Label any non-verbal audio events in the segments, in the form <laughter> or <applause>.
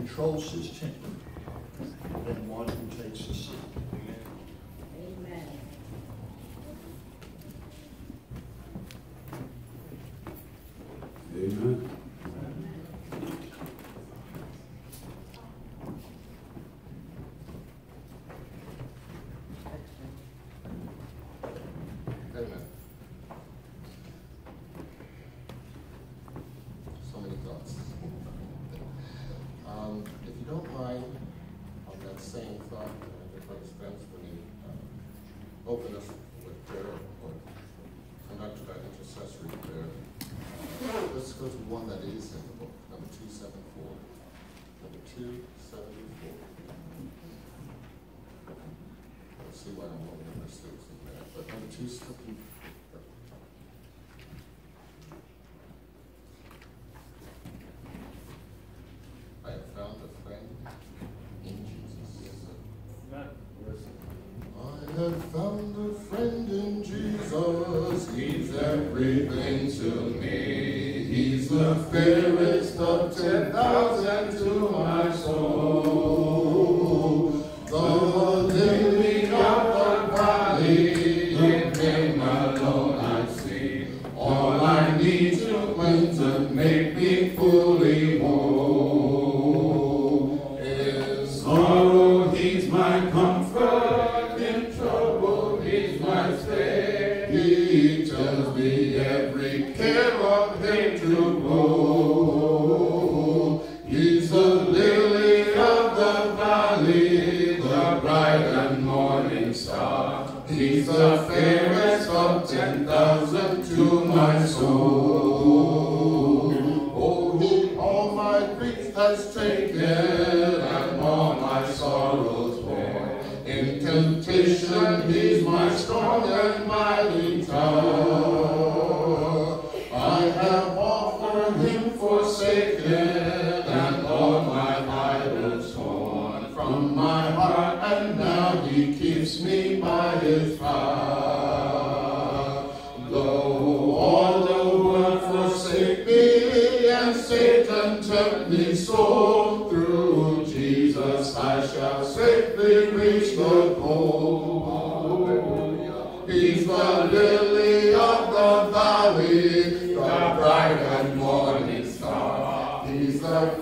Controls his temper, then one who takes a seat. Just.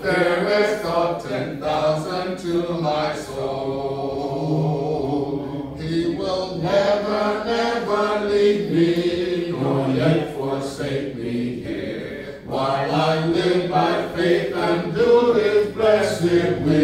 there is God ten thousand to my soul. He will never, never leave me, nor yet forsake me here. While I live by faith and do His blessed will.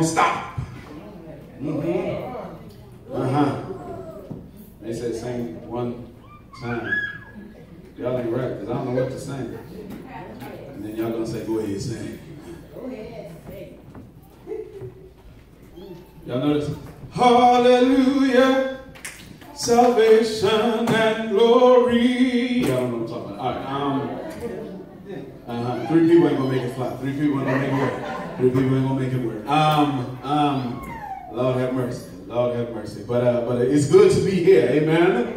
Ain't gonna stop. Mm-hmm. Uh huh. They said sing one time. Y'all ain't right because I don't know what to sing. And then y'all gonna say, go ahead, sing. Y'all notice? Hallelujah. Salvation and glory. Y'all know what I'm talking about. All right. Um, uh-huh. Three people ain't gonna make it fly. Three people ain't gonna make it work. Three people ain't gonna make it work. Um, um, Lord have mercy. Lord have mercy. But uh, but it's good to be here. Amen.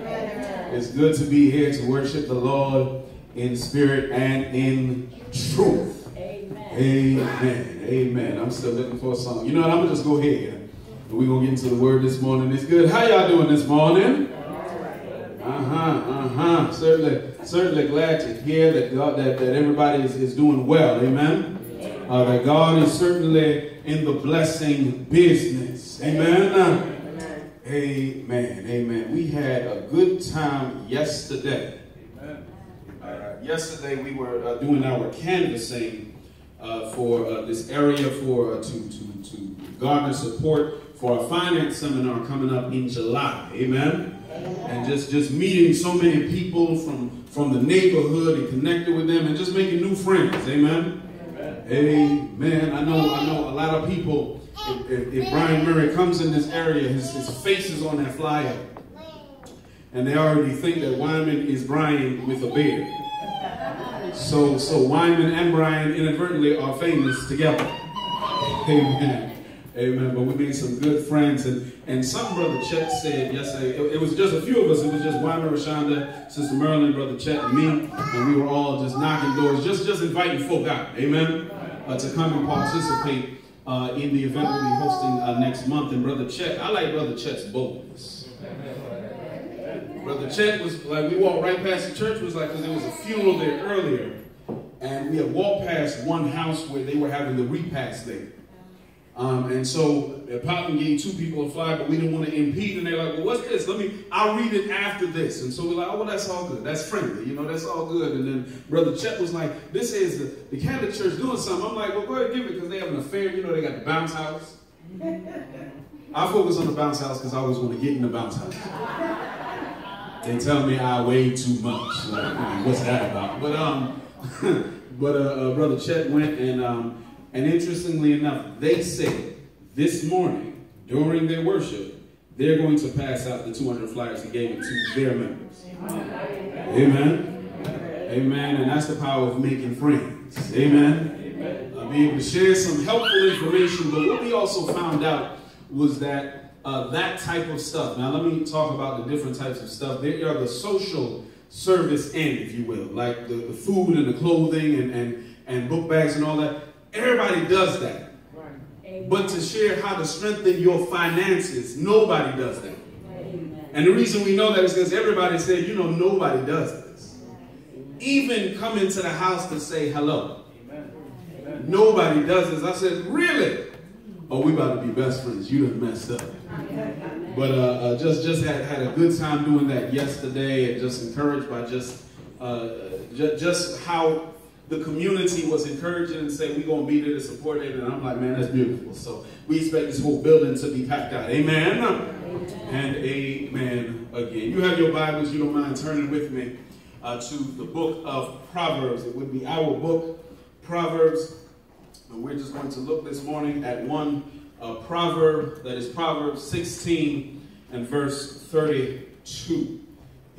It's good to be here to worship the Lord in spirit and in truth. Amen. Amen. Amen. I'm still looking for a song. You know what? I'm gonna just go ahead. We're gonna get into the word this morning. It's good. How y'all doing this morning? Uh-huh. Uh-huh. Certainly, certainly glad to hear that God that, that everybody is, is doing well. Amen. Uh, that God is certainly in the blessing business. Amen. Uh, Amen. Amen. We had a good time yesterday. Uh, yesterday we were uh, doing our canvassing uh, for uh, this area for uh, to, to, to garner support for a finance seminar coming up in July. Amen. And just, just meeting so many people from, from the neighborhood and connecting with them and just making new friends. Amen. Amen. I know I know a lot of people, if, if, if Brian Murray comes in this area, his, his face is on that flyer. And they already think that Wyman is Brian with a beard. So so Wyman and Brian inadvertently are famous together. Amen. Amen. But we made some good friends. And, and some brother Chet said yesterday, it, it was just a few of us. It was just Wyman, Rashonda, Sister Merlin, brother Chet, and me. And we were all just knocking doors, just, just inviting folk out. Amen. Uh, to come and participate uh, in the event we'll be hosting uh, next month. And brother Chet, I like brother Chet's boldness. Brother Chet was like, we walked right past the church, was like, because there was a funeral there earlier. And we had walked past one house where they were having the repast there. Um, and so uh, Pop gave two people a flyer, but we didn't want to impede. And they're like, well, what's this? Let me, I'll read it after this. And so we're like, oh, well, that's all good. That's friendly. You know, that's all good. And then Brother Chet was like, this is the, the Catholic Church doing something. I'm like, well, go ahead and give it because they have an affair. You know, they got the bounce house. <laughs> I focus on the bounce house because I always want to get in the bounce house. They tell me I weigh too much. Like, what's that about? But um, <laughs> but uh, uh, brother Chet went and um, and interestingly enough, they said this morning during their worship they're going to pass out the 200 flyers and gave it to their members. Amen. Amen. And that's the power of making friends. Amen. Uh, be able to share some helpful information. But what we also found out was that uh, that type of stuff. Now, let me talk about the different types of stuff. There are the social service end, if you will, like the, the food and the clothing and, and, and book bags and all that. Everybody does that. But to share how to strengthen your finances, nobody does that. Amen. And the reason we know that is because everybody said, you know, nobody does this. Even coming to the house to say hello. nobody does this. I said, really? Oh, we about to be best friends. You done messed up. But uh, uh, just just had, had a good time doing that yesterday, and just encouraged by just uh, ju- just how the community was encouraging and saying we're gonna be there to support it. And I'm like, man, that's beautiful. So we expect this whole building to be packed out. Amen. And amen again. You have your Bibles. You don't mind turning with me uh, to the book of Proverbs. It would be our book, Proverbs. And we're just going to look this morning at one uh, proverb that is Proverbs 16 and verse 32.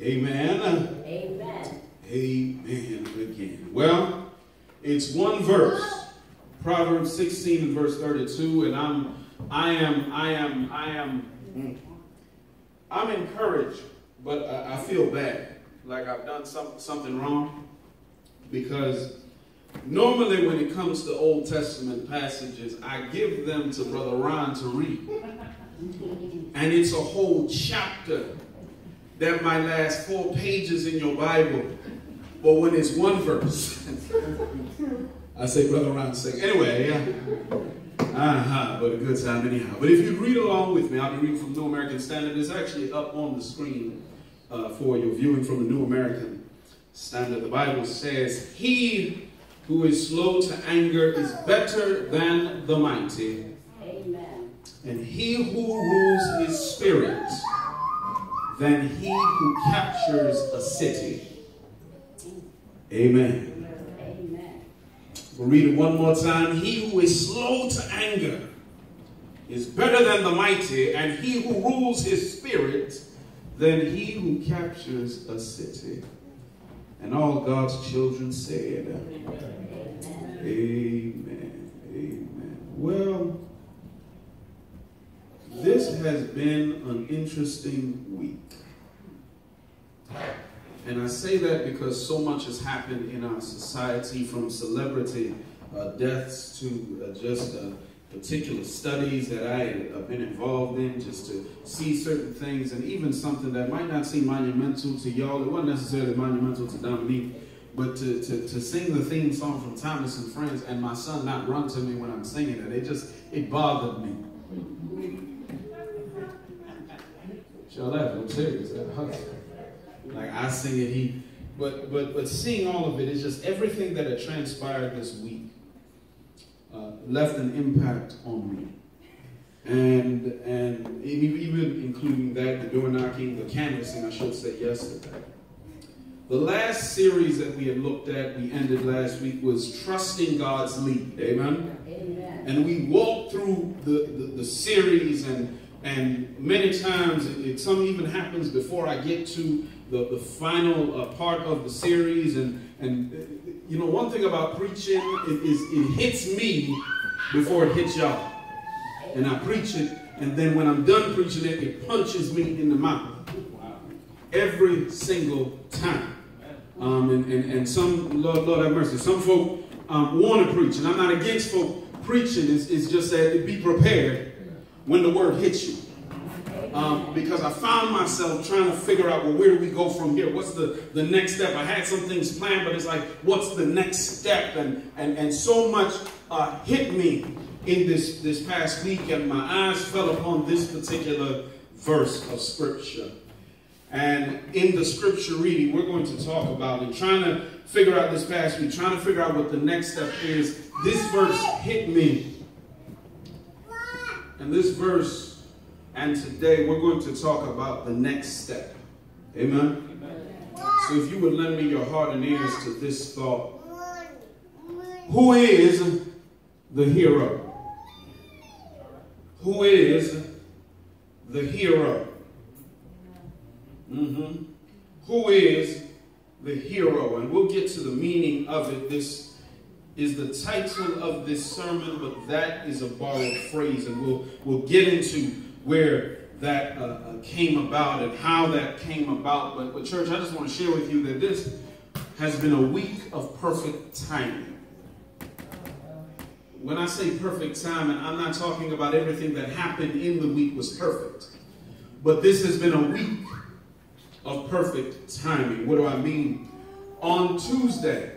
Amen. Amen. Amen again. Well, it's one verse, Proverbs 16 and verse 32, and I'm, I am, I am, I am, mm, I'm encouraged, but I, I feel bad, like I've done some, something wrong, because normally when it comes to Old Testament passages, I give them to Brother Ron to read, and it's a whole chapter that might last four pages in your Bible. But when it's one verse, <laughs> I say, Brother Ron, say, anyway, yeah. Uh-huh, but a good time anyhow. But if you read along with me, I'll be reading from New American Standard. It's actually up on the screen uh, for your viewing from the New American Standard. The Bible says, He who is slow to anger is better than the mighty, Amen. and he who rules his spirit than he who captures a city. Amen. We'll read it one more time. He who is slow to anger is better than the mighty, and he who rules his spirit than he who captures a city. And all God's children said, Amen. Amen. Amen. Well, this has been an interesting week. And I say that because so much has happened in our society from celebrity uh, deaths to uh, just uh, particular studies that I have been involved in just to see certain things and even something that might not seem monumental to y'all. It wasn't necessarily monumental to Dominique, but to, to, to sing the theme song from Thomas and Friends and my son not run to me when I'm singing it, it just, it bothered me. Y'all laughing, I'm serious. Like I sing it, he, but but but seeing all of it is just everything that had transpired this week uh, left an impact on me, and and even including that the door knocking, the canvassing, I should say yesterday. The last series that we had looked at, we ended last week, was trusting God's lead. Amen. Amen. And we walked through the, the, the series, and, and many times, it, it- some even happens before I get to the, the final uh, part of the series. And, and you know, one thing about preaching is, is it hits me before it hits y'all. And I preach it, and then when I'm done preaching it, it punches me in the mouth. Every single time. Um, and, and, and some, Lord, Lord have mercy, some folk um, want to preach, and I'm not against folk preaching, it's, it's just that be prepared when the word hits you. Um, because I found myself trying to figure out, well, where do we go from here? What's the, the next step? I had some things planned, but it's like, what's the next step? And, and, and so much uh, hit me in this, this past week, and my eyes fell upon this particular verse of Scripture. And in the scripture reading, we're going to talk about and trying to figure out this past week, trying to figure out what the next step is. This verse hit me. And this verse, and today we're going to talk about the next step. Amen. So if you would lend me your heart and ears to this thought. Who is the hero? Who is the hero? hmm Who is the hero? And we'll get to the meaning of it. This is the title of this sermon, but that is a borrowed phrase, and we'll we'll get into where that uh, uh, came about and how that came about. But, but church, I just want to share with you that this has been a week of perfect timing. When I say perfect timing, I'm not talking about everything that happened in the week was perfect. But this has been a week of perfect timing. What do I mean? On Tuesday,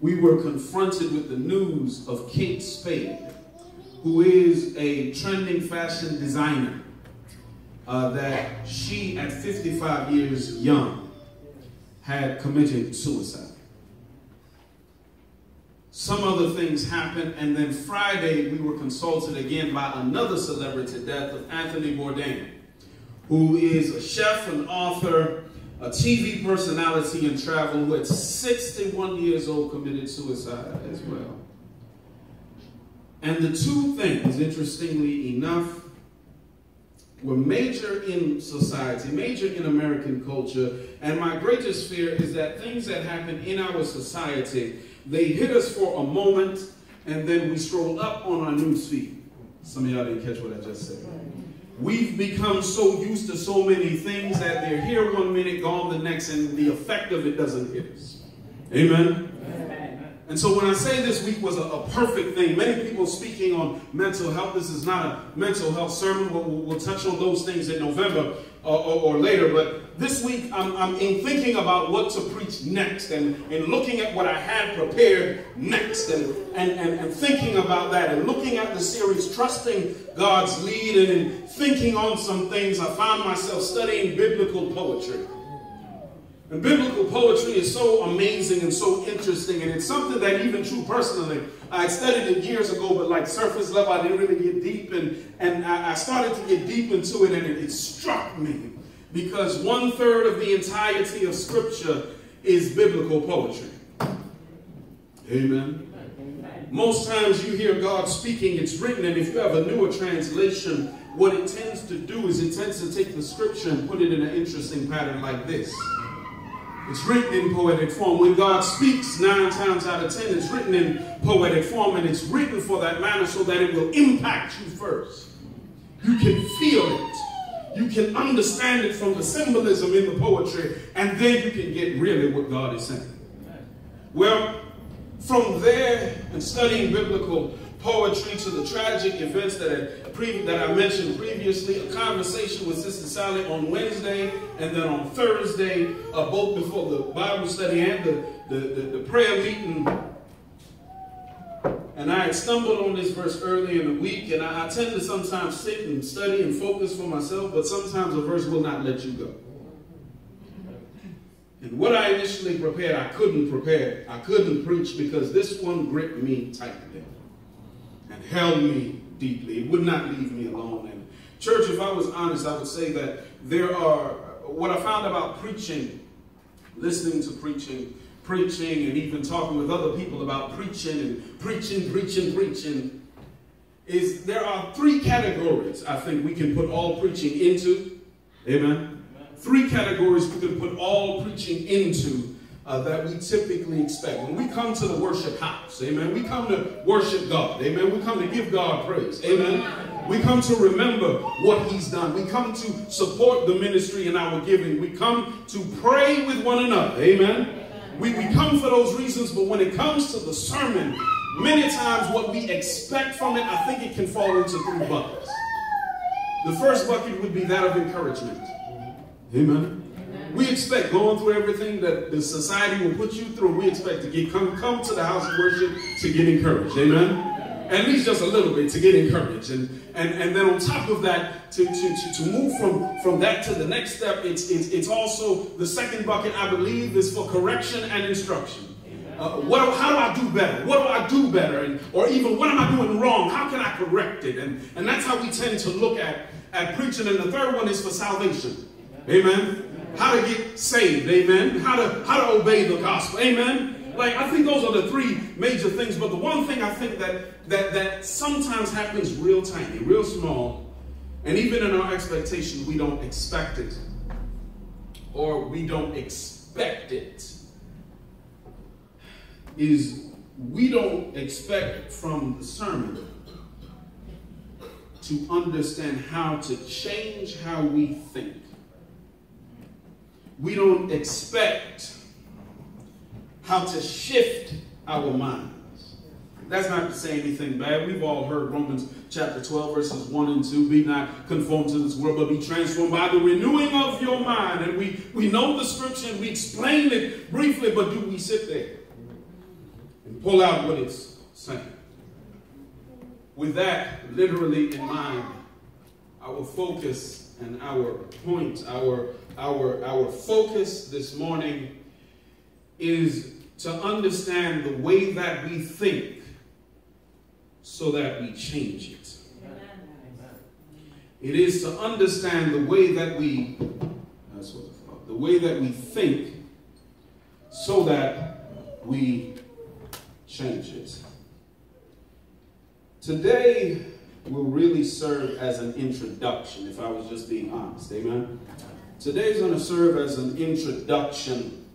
we were confronted with the news of Kate Spade, who is a trending fashion designer, uh, that she, at 55 years young, had committed suicide. Some other things happened, and then Friday we were consulted again by another celebrity death of Anthony Bourdain, who is a chef, an author, a TV personality in travel who at 61 years old committed suicide as well. And the two things, interestingly enough, were major in society, major in American culture. And my greatest fear is that things that happen in our society, they hit us for a moment and then we stroll up on our news feed. Some of y'all didn't catch what I just said. We've become so used to so many things that they're here one minute, gone the next, and the effect of it doesn't hit us. Amen? And so when I say this week was a, a, perfect thing, many people speaking on mental health. This is not a mental health sermon. We'll, we'll touch on those things in November or, or, or later. But this week, I'm, I'm, in thinking about what to preach next and, and looking at what I had prepared next and, and, and, and thinking about that and looking at the series, trusting God's lead and in thinking on some things, I found myself studying biblical poetry. And biblical poetry is so amazing and so interesting, and it's something that even true personally, I studied it years ago, but like surface level, I didn't really get deep, and, and I, started to get deep into it, and it, it struck me because one third of the entirety of Scripture is biblical poetry. Amen. Most times you hear God speaking, it's written, and if you have a newer translation, what it tends to do is it tends to take the Scripture and put it in an interesting pattern like this. It's written in poetic form. When God speaks, nine times out of ten, it's written in poetic form, and it's written for that manner so that it will impact you first. You can feel it. You can understand it from the symbolism in the poetry, and then you can get really what God is saying. Well, from there and studying biblical poetry to the tragic events that I, that I mentioned previously, a conversation with Sister Sally on Wednesday and then on Thursday, uh, both before the Bible study and the, the, the, the prayer meeting. And I had stumbled on this verse early in the week, and I, I tend to sometimes sit and study and focus for myself, but sometimes a verse will not let you go. And what I initially prepared, I couldn't prepare. I couldn't preach because this one gripped me tightly and held me deeply. It would not leave me alone. And church, if I was honest, I would say that there are, what I found about preaching, listening to preaching, preaching, and even talking with other people about preaching and preaching, preaching, preaching, is there are three categories I think we can put all preaching into. Amen. Three categories we can put all preaching into uh, that we typically expect. When we come to the worship house, amen, we come to worship God, amen, we come to give God praise, amen. We come to remember what He's done. We come to support the ministry in our giving. We come to pray with one another, amen. We, we come for those reasons, but when it comes to the sermon, many times what we expect from it, I think it can fall into three buckets. The first bucket would be that of encouragement. Amen. We expect going through everything that the society will put you through. We expect to get come come to the house of worship to get encouraged. Amen. At least just a little bit to get encouraged. And and, and then on top of that, to, to, to, to move from, from that to the next step, it's, it's, it's also the second bucket, I believe, is for correction and instruction. Uh, what, how do I do better? What do I do better? And, or even what am I doing wrong? How can I correct it? And, and that's how we tend to look at, at preaching. And the third one is for salvation. Amen how to get saved, amen, how to how to obey the gospel, amen. Like I think those are the three major things, but the one thing I think that that that sometimes happens real tiny, real small, and even in our expectations, we don't expect it, or we don't expect it, is we don't expect from the sermon to understand how to change how we think we don't expect how to shift our minds. That's not to say anything bad. We've all heard Romans chapter 12, verses 1 and 2. Be not conformed to this world, but be transformed by the renewing of your mind. And we, we know the scripture and we explain it briefly, but do we sit there and pull out what it's saying. With that literally in mind, our focus and our point, our, our, our focus this morning is to understand the way that we think so that we change it. It is to understand the way that we, that's what I thought, the way that we think so that we change it. Today will really serve as an introduction, if I was just being honest. Amen? Today is going to serve as an introduction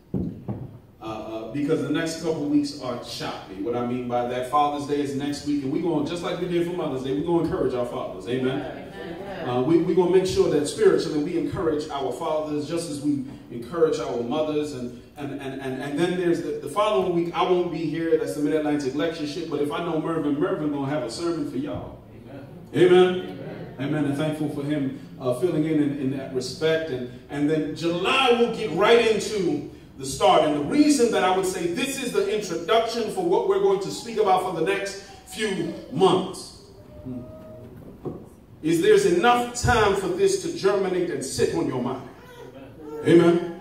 uh, uh, because the next couple weeks are choppy. What I mean by that, Father's Day is next week, and we're going, just like we did for Mother's Day, we're going to encourage our fathers. Amen? Uh, we, we're going to make sure that spiritually we encourage our fathers just as we encourage our mothers. And, and, and, and, and then there's the, the following week, I won't be here. That's the Mid-Atlantic Lectureship. But if I know Mervin, Mervin going to have a sermon for y'all. Amen. Amen. Amen. And thankful for him uh, filling in, in in that respect. And, and then July, we'll get right into the start. And the reason that I would say this is the introduction for what we're going to speak about for the next few months is there's enough time for this to germinate and sit on your mind. Amen.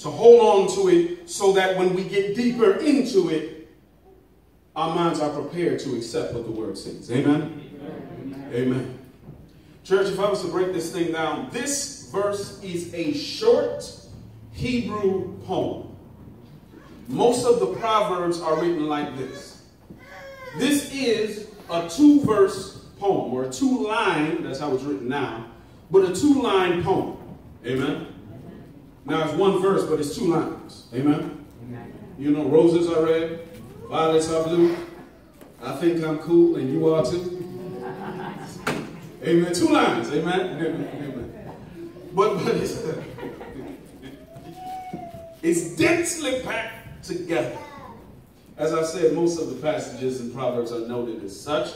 To hold on to it so that when we get deeper into it, our minds are prepared to accept what the word says. Amen. Amen. Church, if I was to break this thing down, this verse is a short Hebrew poem. Most of the Proverbs are written like this. This is a two verse poem, or a two line, that's how it's written now, but a two line poem. Amen. Now it's one verse, but it's two lines. Amen. You know, roses are red, violets are blue. I think I'm cool, and you are too. Amen. Two lines. Amen. Amen. But, but it's, it's densely packed together. As I said, most of the passages in Proverbs are noted as such.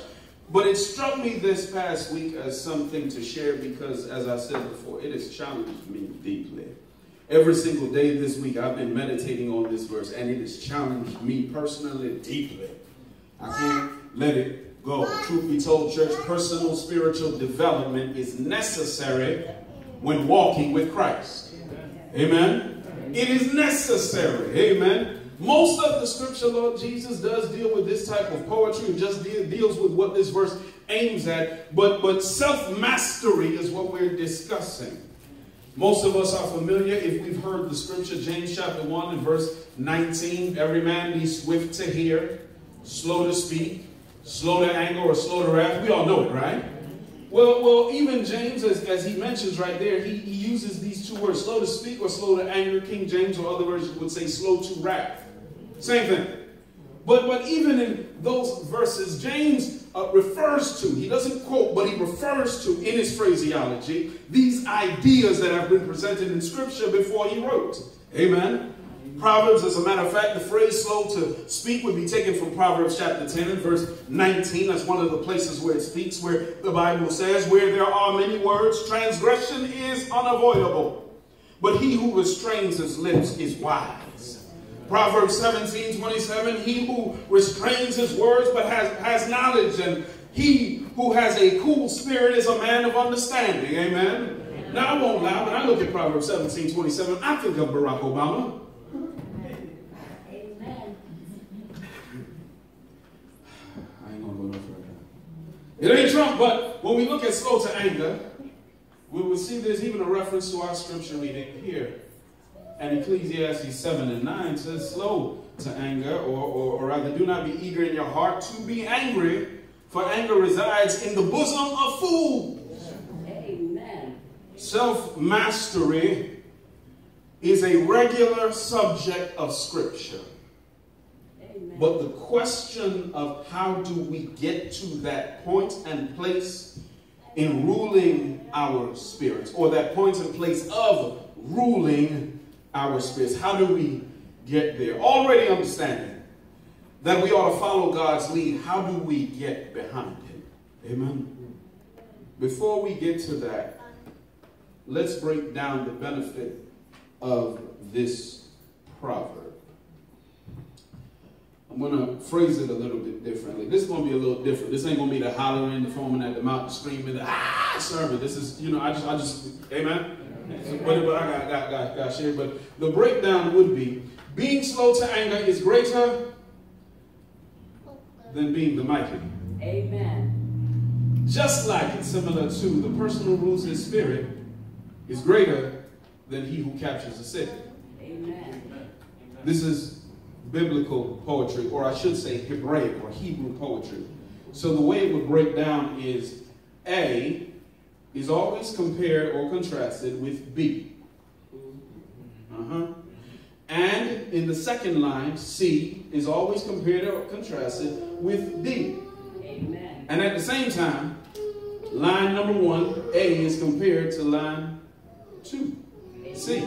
But it struck me this past week as something to share because, as I said before, it has challenged me deeply. Every single day this week, I've been meditating on this verse, and it has challenged me personally deeply. I can't let it go. Truth be told, church, personal spiritual development is necessary when walking with Christ. Amen. It is necessary. Amen. Most of the scripture, Lord Jesus, does deal with this type of poetry and just deal, deals with what this verse aims at. But, but self mastery is what we're discussing. Most of us are familiar if we've heard the scripture, James chapter 1 and verse 19. Every man be swift to hear, slow to speak, slow to anger, or slow to wrath. We all know it, right? Well, well, even James, as, as he mentions right there, he, he uses these two words, slow to speak or slow to anger. King James or other versions would say slow to wrath. Same thing. But, but even in those verses, James uh, refers to, he doesn't quote, but he refers to in his phraseology these ideas that have been presented in Scripture before he wrote. Amen. Proverbs, as a matter of fact, the phrase slow to speak would be taken from Proverbs chapter 10 and verse 19. That's one of the places where it speaks, where the Bible says, Where there are many words, transgression is unavoidable. But he who restrains his lips is wise. Proverbs 17, 27, he who restrains his words but has, has knowledge, and he who has a cool spirit is a man of understanding. Amen. Now, I won't lie, when I look at Proverbs 17, 27, I think of Barack Obama. Ain't gonna go no further. It ain't Trump, but when we look at slow to anger, we will see there's even a reference to our scripture reading here. And Ecclesiastes 7 and 9 says, slow to anger, or, or, or rather, do not be eager in your heart to be angry, for anger resides in the bosom of fools. Amen. Self mastery is a regular subject of Scripture. But the question of how do we get to that point and place in ruling our spirits, or that point and place of ruling our spirits, how do we get there? Already understanding that we ought to follow God's lead, how do we get behind Him? Amen. Before we get to that, let's break down the benefit of this proverb. I'm gonna phrase it a little bit differently. This is gonna be a little different. This ain't gonna be the hollering, the foaming at the mouth, the screaming, the ah sermon. This is, you know, I just, I just, amen. But, but I got, got, got, got shared. But the breakdown would be being slow to anger is greater than being the mighty. Amen. Just like it's similar to the person who rules his spirit is greater than he who captures the city. Amen. This is biblical poetry, or I should say Hebraic or Hebrew poetry. So the way it would break down is A is always compared or contrasted with B. Uh-huh. And in the second line, C is always compared or contrasted with D. Amen. And at the same time, line number one, A is compared to line two, C.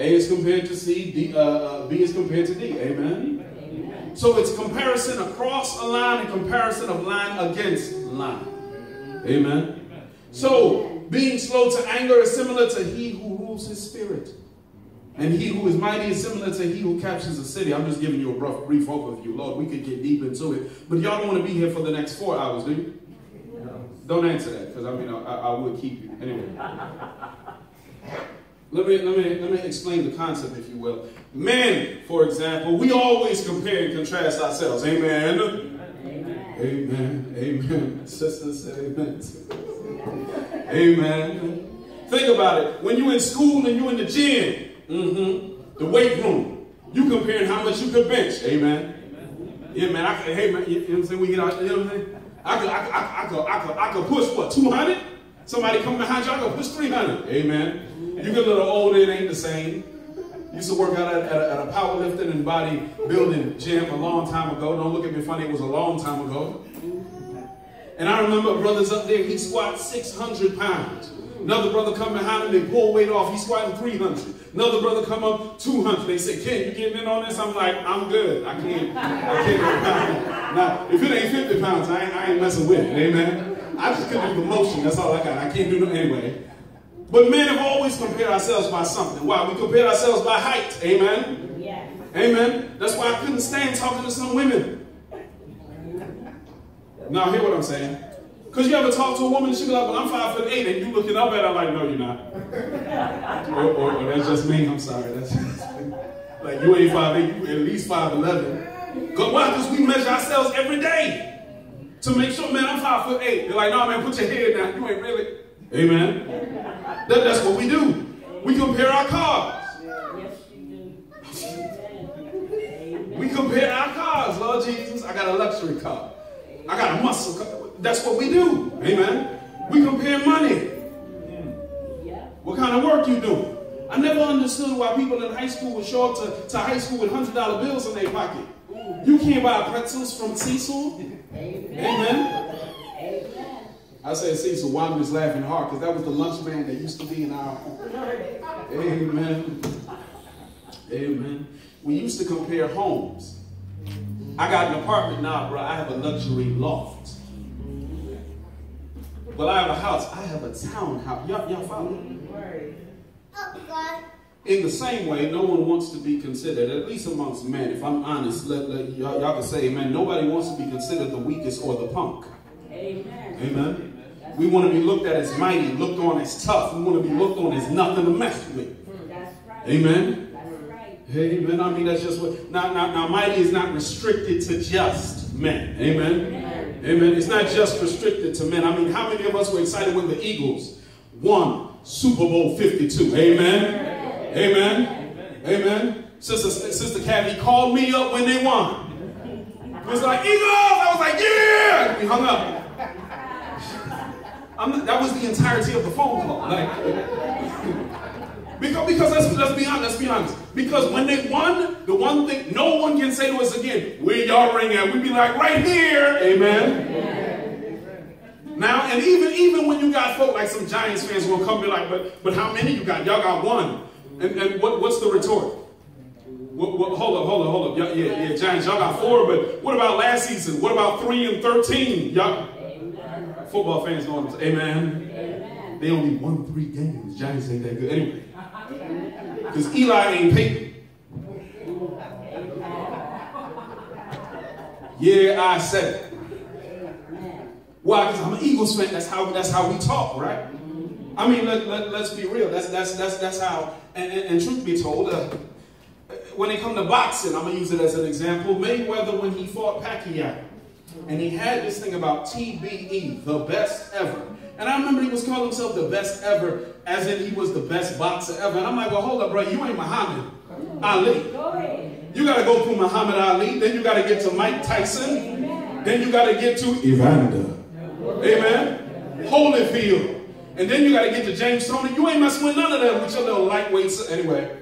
A is compared to C, D, uh, uh, B is compared to D. Amen. Amen. So it's comparison across a line and comparison of line against line. Amen. So being slow to anger is similar to he who rules his spirit. And he who is mighty is similar to he who captures a city. I'm just giving you a rough, brief overview. Lord, we could get deep into it. But y'all don't want to be here for the next four hours, do you? Don't answer that, because I mean, I, I would keep you. Anyway. <laughs> Let me, let, me, let me explain the concept, if you will. Men, for example, we always compare and contrast ourselves. Amen. Amen. Amen. Amen. Sisters, amen. amen. Think about it. When you're in school and you're in the gym, mm-hmm, the weight room, you comparing how much you could bench. Amen. Yeah, man. I could, hey, man. You know what I'm saying? We get out, you know what I'm saying? I could, I could, I could, I could, I could, I could push what, 200? Somebody come behind you, I could push 300. Amen. You get a little older, it ain't the same. Used to work out at, at, a, at a powerlifting and bodybuilding gym a long time ago. Don't look at me funny, it was a long time ago. And I remember brothers up there, he squats 600 pounds. Another brother come behind him, they pull weight off, he's squatting 300. Another brother come up 200. They say, Ken, you getting in on this? I'm like, I'm good. I can't, I can't go down. Now, if it ain't 50 pounds, I ain't, I ain't messing with it. Amen. I just can do the motion. That's all I got. I can't do no anyway. But men have always compared ourselves by something. Why? We compare ourselves by height. Amen. Yes. Amen. That's why I couldn't stand talking to some women. Now, hear what I'm saying? Because you ever talk to a woman and she be like, well, I'm five foot eight, and you looking up at her like, no, you're not. <laughs> or, or, or that's just me. I'm sorry. That's just me. Like, you ain't five eight, you at least five eleven. Why? Because we measure ourselves every day to make sure, man, I'm five foot eight. They're like, no, man, put your head down. You ain't really. Amen. That, that's what we do. We compare our cars. We compare our cars, Lord Jesus. I got a luxury car. I got a muscle car. That's what we do. Amen. We compare money. What kind of work you doing? I never understood why people in high school would show up to, to high school with $100 bills in their pocket. You can't buy pretzels from Cecil. Amen. Amen. I said Cecil, why I'm just laughing hard because that was the lunch man that used to be in our home. Amen. Amen. We used to compare homes. I got an apartment now, bro. I have a luxury loft. But I have a house. I have a townhouse. Y'all, y'all follow? In the same way, no one wants to be considered, at least amongst men. If I'm honest, let, let, y'all, y'all can say amen. Nobody wants to be considered the weakest or the punk. Amen. Amen. We want to be looked at as mighty, looked on as tough. We want to be looked on as nothing to mess with. That's right. Amen. That's right. Amen. I mean, that's just what. Now, now, now, mighty is not restricted to just men. Amen. Amen. It's not just restricted to men. I mean, how many of us were excited when the Eagles won Super Bowl 52? Amen. Amen. Amen. Sister, Sister Kathy called me up when they won. It was like, Eagles! I was like, yeah! We hung up. Not, that was the entirety of the phone call. Like, because, because let's, let's be honest, let's be honest. Because when they won, the one thing no one can say to us again, where y'all ring at? We'd be like, right here. Amen. Now, and even even when you got folk like some Giants fans will come be like, but but how many you got? Y'all got one. And, and what, what's the retort? What, what, hold up, hold up, hold up. Y'all- Yeah, yeah, Giants, y'all got four, but what about last season? What about three and 13? Y'all, Amen. football fans going, amen. Amen. They only won three games. Giants ain't that good. Anyway. Because Eli ain't Peyton. Yeah, I said it. Why? Because I'm an Eagles fan. That's how that's how we talk, right? I mean, let, let, let's be real. That's that's that's that's how. And, and, and truth be told, uh, when it come to boxing, I'm gonna use it as an example. Mayweather, when he fought Pacquiao, and he had this thing about TBE, the best ever. And I remember he was calling himself the best ever, as in he was the best boxer ever. And I'm like, well, hold up, bro, you ain't Muhammad Ali. You got to go through Muhammad Ali, then you got to get to Mike Tyson, then you got to get to Evander. Amen. Holyfield. And then you got to get to James Toney. You ain't messing with none of them with your little lightweights. Anyway.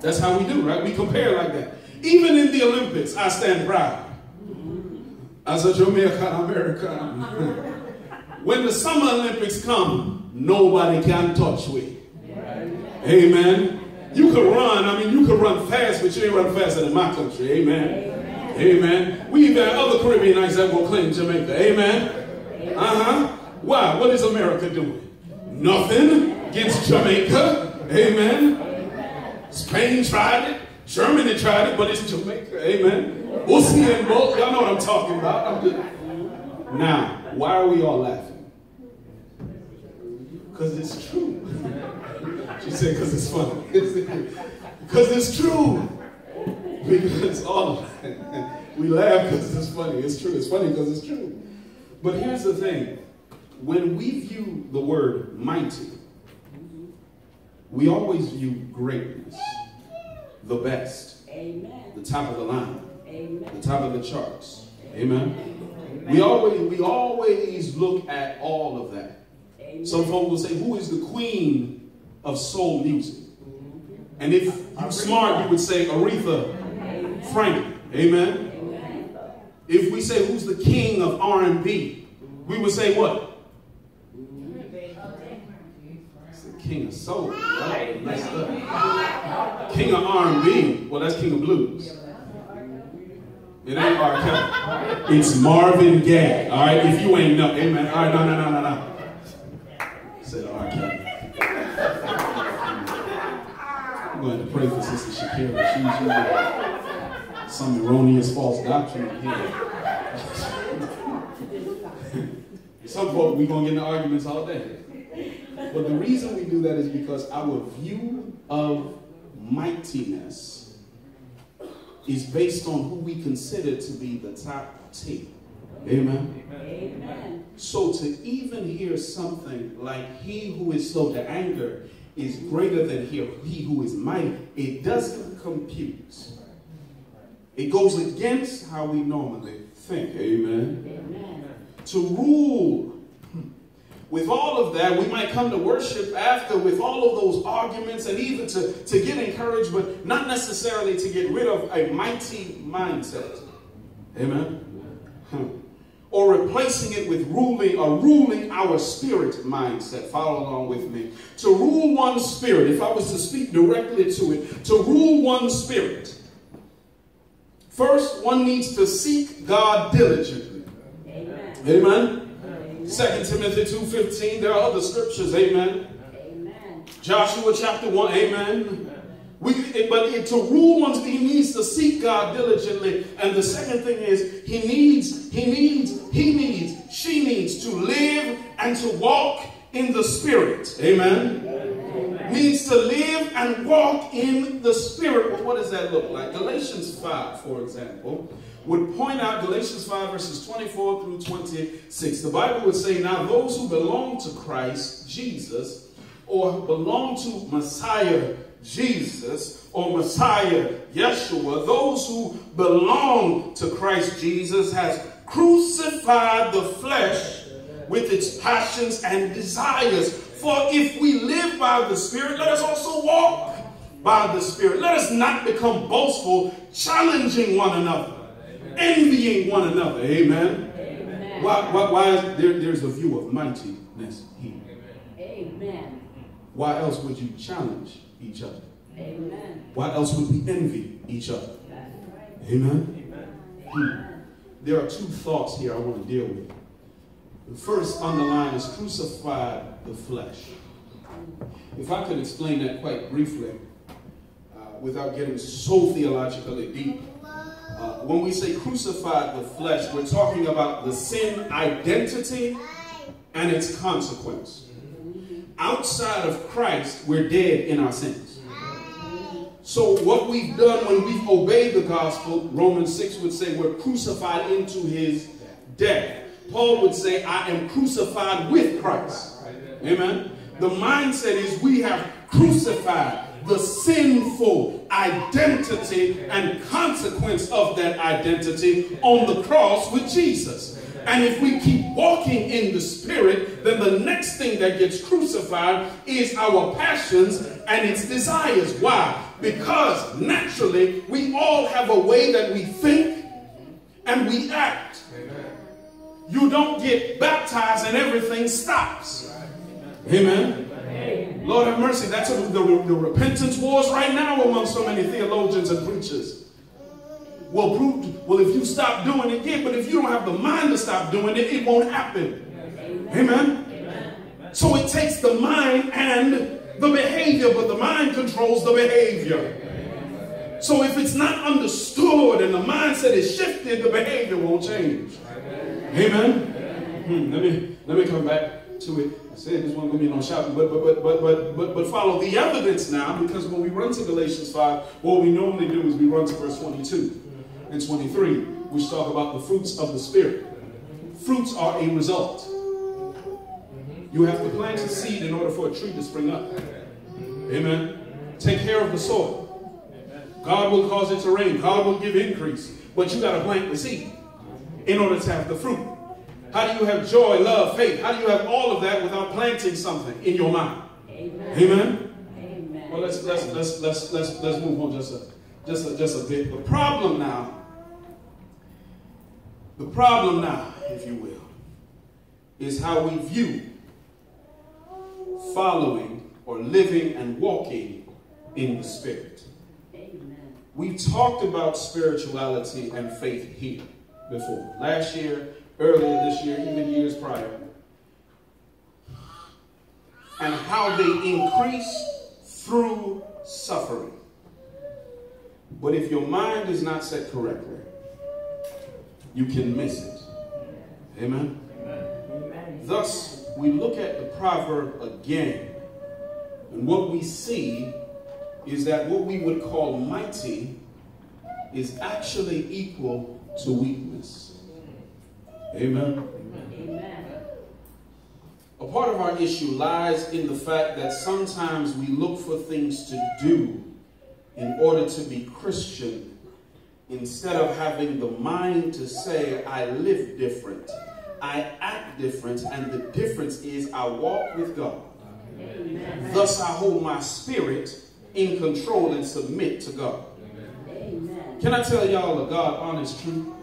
That's how we do, right? We compare like that. Even in the Olympics, I stand proud. As a Jamaican American. <laughs> when the Summer Olympics come, nobody can touch me. Amen. You could run, I mean, you could run fast, but you ain't run faster than my country. Amen. Amen. We even have other Caribbeanites that will claim Jamaica. Amen. Uh-huh. Why? What is America doing? Nothing against Jamaica. Amen. Spain tried it. Germany tried it, but it's Jamaica. Amen. Usain Bolt, y'all know what I'm talking about. I'm just... Now, why are we all laughing? Because it's true. <laughs> She said, because it's funny. <laughs> Because it's true. Because all of it. <laughs> We laugh because it's funny. It's true. It's funny because it's true. But here's the thing. When we view the word mighty, we always view greatness, the best, Amen. the top of the line, Amen. the top of the charts. Amen. We always we always look at all of that. Amen. Some folks will say, "Who is the queen of soul music?" Mm-hmm. And if you're smart, you would say Aretha Franklin. Amen. If we say, "Who's the king of R&B?" we would say what? It's the king of soul. Right? Messed. King of R&B. Well, that's king of blues. It ain't R. Kelly. It's Marvin Gaye. All right, if you ain't know, amen. All right, no, no, no, no, no. Said R. Kelly. I'm going to pray for Sister Shakira. She's using some erroneous false doctrine here. <laughs> Some folks, we're going to get into arguments all day. But the reason we do that is because our view of mightiness is based on who we consider to be the top tier. Amen. Amen. So to even hear something like he who is slow to anger is greater than he, he who is mighty, it doesn't compute. It goes against how we normally think. Amen. Amen. To rule. With all of that, we might come to worship after with all of those arguments and even to, to get encouraged, but not necessarily to get rid of a mighty mindset. Amen. Hmm. Or replacing it with ruling or ruling our spirit mindset. Follow along with me. To rule one spirit, if I was to speak directly to it, to rule one spirit. First, one needs to seek God diligently. Amen. Amen. 2 Timothy 2.15, there are other scriptures, amen. Amen. Joshua chapter 1, amen. We, but it, to rule one, he needs to seek God diligently. And the second thing is, he needs, he needs, he needs, she needs to live and to walk in the Spirit. Amen. Needs to live and walk in the Spirit. Well, what does that look like? Galatians 5, for example, would point out Galatians 5, verses 24 through 26. The Bible would say, Now those who belong to Christ Jesus, or belong to Messiah Jesus, or Messiah Yeshua, those who belong to Christ Jesus, has crucified the flesh with its passions and desires. For if we live by the Spirit, let us also walk by the Spirit. Let us not become boastful, challenging one another, envying one another. Amen. Amen. Why, why, why is there, there's a view of mightiness here? Amen. Why else would you challenge each other? Amen. Why else would we envy each other? Right. Amen. Hmm. There are two thoughts here I want to deal with. The first underline is crucify the flesh. If I could explain that quite briefly, uh, without getting so theologically deep, uh, when we say crucified the flesh, we're talking about the sin identity and its consequence. Outside of Christ, we're dead in our sins. So, what we've done when we've obeyed the gospel, Romans 6 would say we're crucified into his death. Paul would say, I am crucified with Christ. Amen. The mindset is we have crucified the sinful identity and consequence of that identity on the cross with Jesus. And if we keep walking in the Spirit, then the next thing that gets crucified is our passions and its desires. Why? Because naturally, we all have a way that we think and we act. You don't get baptized and everything stops. Amen. Lord have mercy. That's what the, the repentance wars right now among so many theologians and preachers. Well, prove, well, if you stop doing it, yeah, but if you don't have the mind to stop doing it, it won't happen. Amen. Amen. So it takes the mind and the behavior, but the mind controls the behavior. So if it's not understood and the mindset is shifted, the behavior won't change. Amen. Hmm, let me let me come back to it. I said this one be no shouting, but but but but but but follow the evidence now, because when we run to Galatians 5, what we normally do is we run to verse 22 and 23, which talk about the fruits of the spirit. Fruits are a result. You have to plant a seed in order for a tree to spring up. Amen. Take care of the soil. God will cause it to rain. God will give increase. But you got to plant the seed in order to have the fruit. How do you have joy, love, faith? How do you have all of that without planting something in your mind? Amen. Amen. Amen. Well, let's let's let's let's let's let's move on just a just a, just a bit. The problem now, the problem now, if you will, is how we view following or living and walking in the Spirit. Amen. We've talked about spirituality and faith here before. Last year, earlier this year, even years prior. And how they increase through suffering. But if your mind is not set correctly, you can miss it. Amen? Amen. Thus, we look at the proverb again, and what we see is that what we would call mighty is actually equal to weakness. Amen. Amen. A part of our issue lies in the fact that sometimes we look for things to do in order to be Christian instead of having the mind to say, I live different, I act different, and the difference is I walk with God. Amen. Thus, I hold my spirit in control and submit to God. Amen. Can I tell y'all a God honest truth?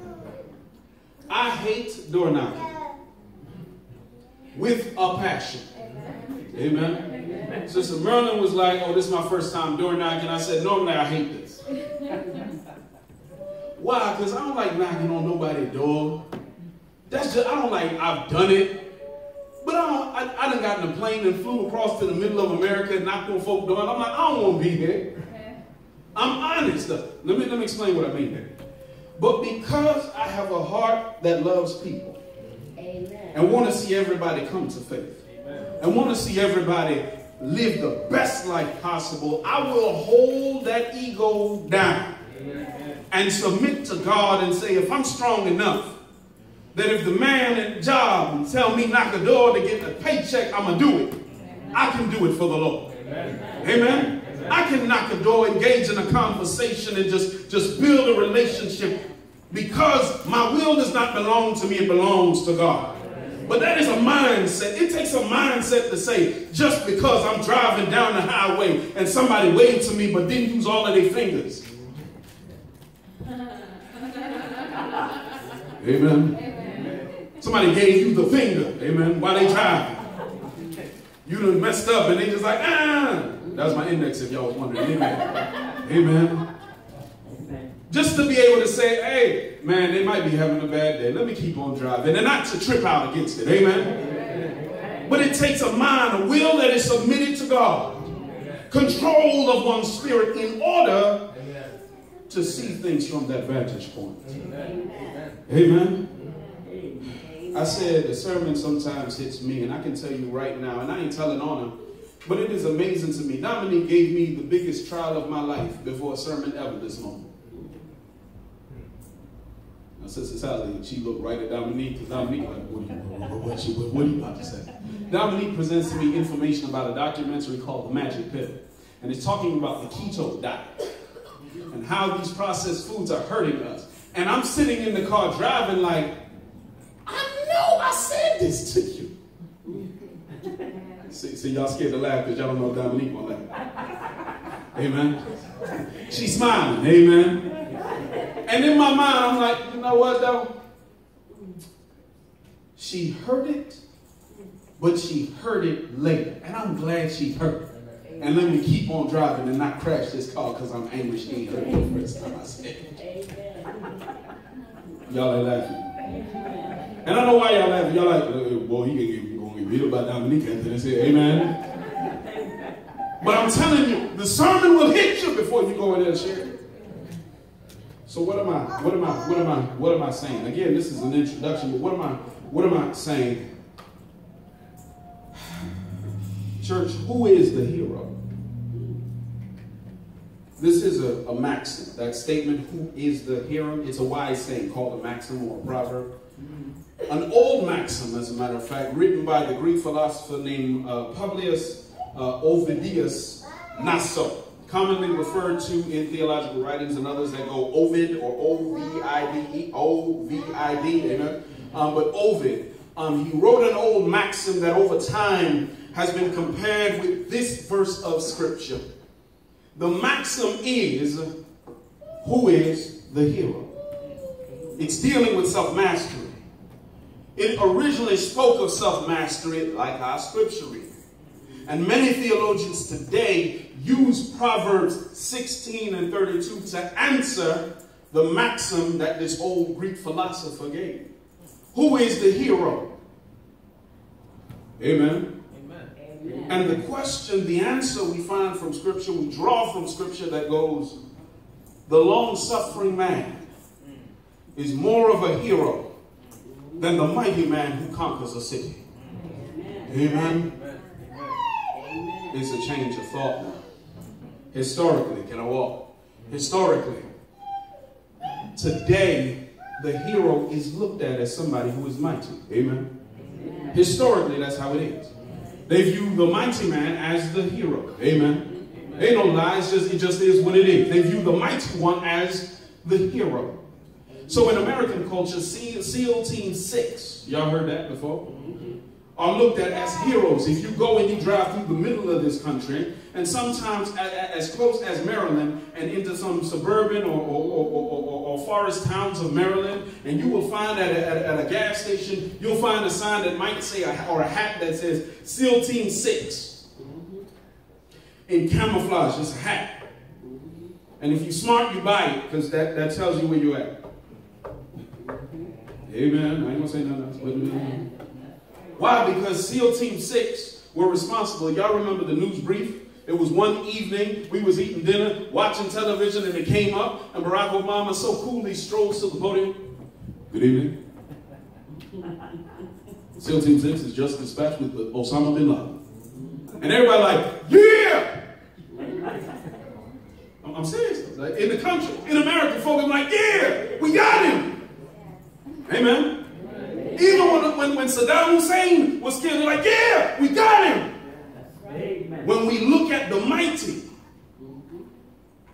I hate door knocking with a passion. Amen. Sister Merlin was like, Oh, this is my first time door knocking. I said, Normally I hate this. Why? Because I don't like knocking on nobody's door. That's just, I don't like, I've done it. But I, don't, I, I done got in a plane and flew across to the middle of America and knocked on folk door. And I'm like, I don't want to be here. I'm honest. Let me, let me explain what I mean here. But because I have a heart that loves people Amen. and want to see everybody come to faith and want to see everybody live the best life possible, I will hold that ego down and submit to God and say, if I'm strong enough, that if the man at job and tell me knock a door to get a paycheck, I'm gonna do it. I can do it for the Lord. Amen. I can knock a door, engage in a conversation, and just, just build a relationship because my will does not belong to me, it belongs to God. But that is a mindset. It takes a mindset to say, just because I'm driving down the highway and somebody waved to me but didn't use all of their fingers. Amen. Somebody gave you the finger, amen, while they driving. You done messed up and they just like, ah. That's my index if y'all was wondering. Amen. Amen. Just to be able to say, hey, man, they might be having a bad day. Let me keep on driving. And not to trip out against it. Amen. But it takes a mind, a will that is submitted to God. control of one's spirit in order to see things from that vantage point. Amen. I said the sermon sometimes hits me, and I can tell you right now, and I ain't telling on him, but it is amazing to me. Dominique gave me the biggest trial of my life before a sermon ever this morning. Now, Sister Sally, she looked right at Dominique, because Dominique, like, what, you, what, what, what, what are you about to say? Dominique presents to me information about a documentary called The Magic Pill, and it's talking about the keto diet and how these processed foods are hurting us. And I'm sitting in the car driving like, I know I said this to you. <laughs> see, see, y'all scared to laugh because y'all don't know Dominique won't laugh. Amen. She's smiling. Amen. And in my mind, I'm like, you know what though? She heard it, but she heard it later. And I'm glad she heard it. And let me keep on driving and not crash this car because I'm angry she ain't heard it the first time I said it. Amen. Y'all are laughing. And I know why y'all laughing. Y'all like, uh, boy, he get, gonna get beat up by Dominique after this. Amen. But I'm telling you, the sermon will hit you before you go in there and share it. So what am I, what am I, what am I, what am I saying? Again, this is an introduction, but what am I, what am I saying? Church, who is the hero? This is a, a maxim. That statement, who is the hero? It's a wise saying called a maxim or a proverb. An old maxim, as a matter of fact, written by the Greek philosopher named uh, Publius uh, Ovidius Naso, commonly referred to in theological writings and others that go Ovid or O-V-I-D-E, O-V-I-D, amen? Um, but Ovid, um, he wrote an old maxim that over time has been compared with this verse of scripture. The maxim is, who is the hero? It's dealing with self-mastery. It originally spoke of self-mastery like our scripture reading. And many theologians today use Proverbs 16 and 32 to answer the maxim that this old Greek philosopher gave. Who is the hero? Amen. Amen. And the question, the answer we find from Scripture, we draw from Scripture that goes, the long suffering man hmm. is more of a hero than the mighty man who conquers a city. Amen. Amen. It's a change of thought now. Historically, can I walk? Historically, today, the hero is looked at as somebody who is mighty. Amen. Historically, that's how it is. They view the mighty man as the hero. Amen. Ain't no lies, just it just is what it is. They view the mighty one as the hero. So in American culture, SEAL, SEAL Team 6, y'all heard that before? Mm-hmm. Are looked at as heroes. If you go and you drive through the middle of this country, and sometimes as close as Maryland and into some suburban or, or, or, or, or- or forest towns of Maryland, and you will find at a, at, a, gas station, you'll find a sign that might say, or a hat that says SEAL Team 6 in camouflage, it's a hat. And if you're smart, you buy it because that, that tells you where you're at. Amen. I ain't gonna say nothing else. Why? Because SEAL Team 6 were responsible. Y'all remember the news brief? It was one evening, we was eating dinner, watching television, and it came up, and Barack Obama so coolly strolls to the podium. Good evening. <laughs> SEAL Team 6 is just dispatched with Osama bin Laden. And everybody like, yeah! <laughs> I'm serious. Like, in the country, in America, folks are like, yeah, we got him. Amen. Even when, when, when Saddam Hussein was killed, they're like, yeah, we got him. Amen. When we look at the mighty,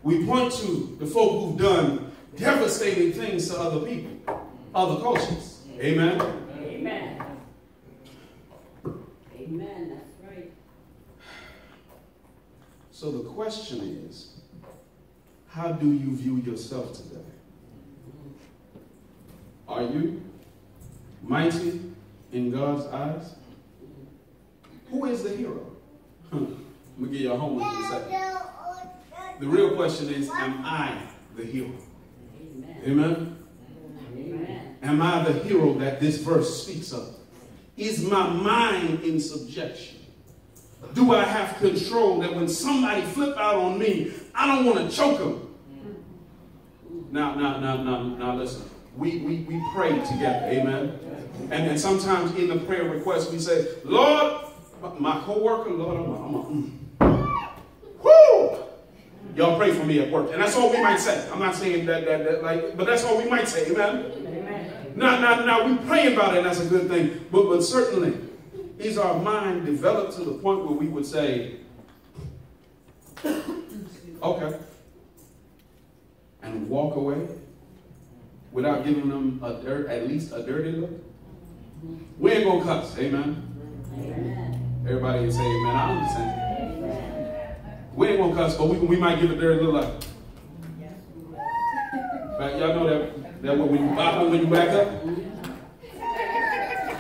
we point to the folk who've done devastating things to other people, other cultures. Amen. Amen. Amen. That's right. So the question is, how do you view yourself today? Are you mighty in God's eyes? Who is the hero? <laughs> Let me give you a homework in a second. The real question is, am I the hero? Amen. Amen? Amen. Am I the hero that this verse speaks of? Is my mind in subjection? Do I have control that when somebody flip out on me, I don't want to choke them? Mm. Now, now, now, now, now, listen. We, we, we pray together, amen. And, and sometimes in the prayer request, we say, Lord, my co-worker, Lord, I'm a, I'm a mm. Woo! Y'all pray for me at work. And that's all we might say. I'm not saying that, that, that like, but that's all we might say, amen. Amen. Now, now, now, we pray about it, and that's a good thing. But, but certainly, is our mind developed to the point where we would say, okay, and walk away without giving them a dirt, at least a dirty look? We ain't gonna cuss, amen. Amen. Everybody can say amen. I understand. Amen. We ain't gonna cuss, but we, we might give a dirty little like. Right, y'all know that that when you bop them, when you back up.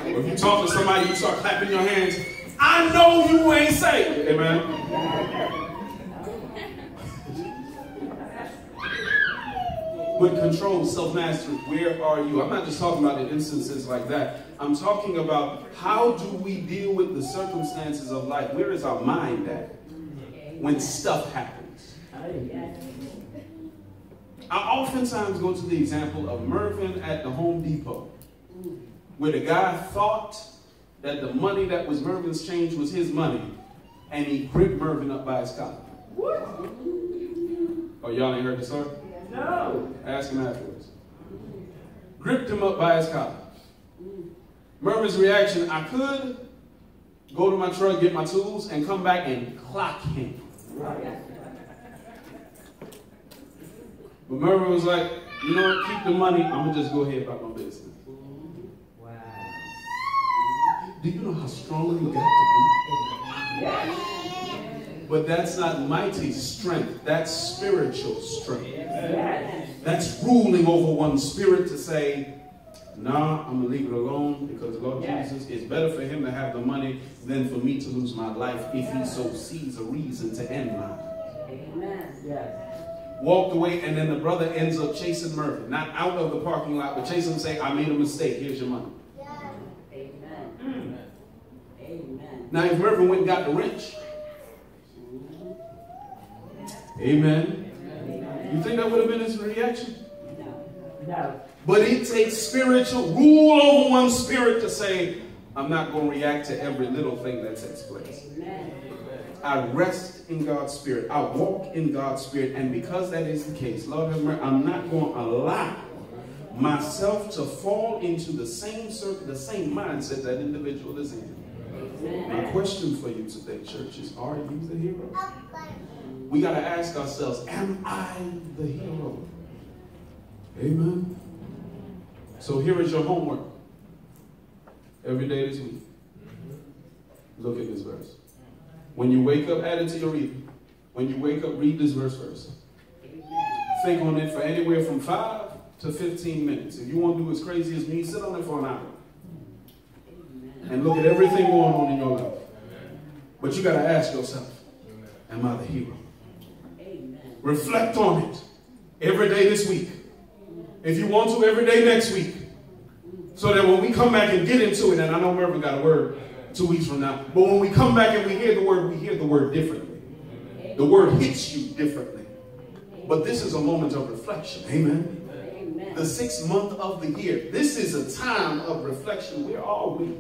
Or if you talk to somebody, you start clapping your hands. I know you ain't safe. Amen. With control, self mastery, where are you? I'm not just talking about in instances like that. I'm talking about how do we deal with the circumstances of life? Where is our mind at when stuff happens? I oftentimes go to the example of Mervyn at the Home Depot, where the guy thought that the money that was Mervyn's change was his money, and he gripped Mervyn up by his collar. What? Oh, y'all ain't heard the story? No. Ask him afterwards. Gripped him up by his collar. Mervyn's reaction, I could go to my truck, get my tools, and come back and clock him. But Mervyn was like, you know what, keep the money, I'm gonna just go ahead about my business. Wow. Do you know how strong you got to Yes. Be? But that's not mighty strength, that's spiritual strength. Yes. That's ruling over one's spirit to say, nah, I'm gonna leave it alone because Lord Yes. Jesus, it's better for him to have the money than for me to lose my life if he so sees a reason to end mine. Amen. Yes. Walked away, and then the brother ends up chasing Murphy, not out of the parking lot, but chasing him, say, I made a mistake, here's your money. Amen. Amen. Now, if Murphy went and got the wrench, amen. Amen. You think that would have been his reaction? No. No. But it takes spiritual rule over one's spirit to say, I'm not going to react to every little thing that takes place. Amen. I rest in God's spirit. I walk in God's spirit. And because that is the case, Lord have mercy, I'm not going to allow myself to fall into the same circle, the same mindset that individual is in. My question for you today, church, is are you the hero? We got to ask ourselves, am I the hero? Amen. So here is your homework. Every day this week. Look at this verse. When you wake up, add it to your reading. When you wake up, read this verse first. Think on it for anywhere from 5 to 15 minutes. If you want to do as crazy as me, sit on it for an hour. And look at everything going on in your life. But you got to ask yourself, am I the hero? Reflect on it every day this week. If you want to, every day next week. So that when we come back and get into it, and I know Mervyn got a word two weeks from now, but when we come back and we hear the word, we hear the word differently. The word hits you differently. But this is a moment of reflection. Amen. Amen. The sixth month of the year. This is a time of reflection. Where are we?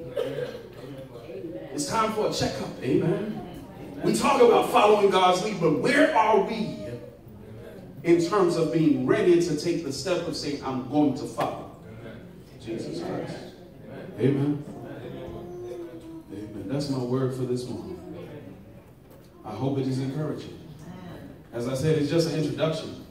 It's time for a checkup. Amen. We talk about following God's lead, but where are we in terms of being ready to take the step of saying, I'm going to follow Jesus Christ? Amen. Amen. That's my word for this morning. I hope it is encouraging. As I said, it's just an introduction.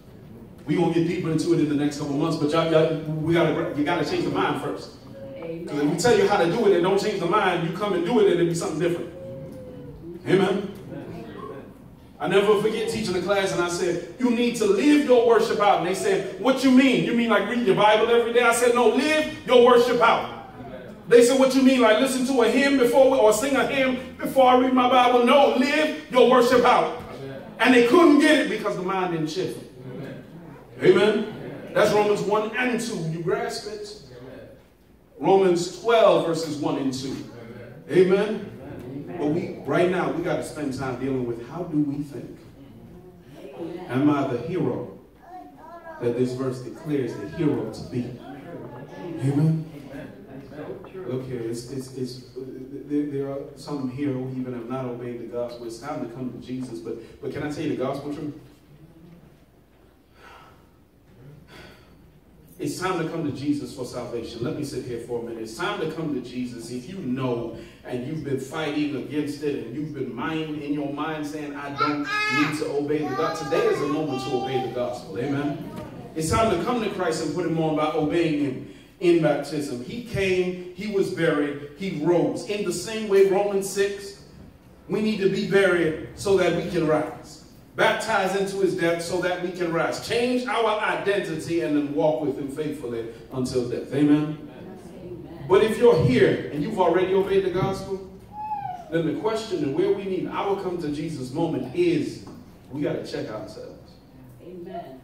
We're gonna get deeper into it in the next couple months, but y'all, y'all we gotta you gotta change the mind first. Because if we tell you how to do it and don't change the mind, you come and do it and it'll be something different. Amen. I never forget teaching a class and I said, you need to live your worship out. And they said, what you mean? You mean like reading your Bible every day? I said, no, live your worship out. They said, what you mean? Like listen to a hymn before or sing a hymn before I read my Bible? No, live your worship out. And they couldn't get it because the mind didn't shift. Amen. That's Romans 1 and 2. You grasp it? Romans 12, verses 1 and 2. Amen. But we right now we got to spend time dealing with how do we think? Am I the hero that this verse declares the hero to be? Amen. Look here, it's, it's, it's, there, are some here who even have not obeyed the gospel. It's time to come to Jesus. But, but can I tell you the gospel truth? It's time to come to Jesus for salvation. Let me sit here for a minute. It's time to come to Jesus if you know and you've been fighting against it and you've been mind in your mind saying, I don't need to obey the gospel. Today is a moment to obey the gospel. Amen. It's time to come to Christ and put him on by obeying him in baptism. He came, he was buried, he rose. In the same way, Romans 6, we need to be buried so that we can rise. Baptized into his death so that we can rise. Change our identity and then walk with him faithfully until death. Amen? Amen. But if you're here and you've already obeyed the gospel, then the question and where we need our come to Jesus moment is we got to check ourselves. Amen.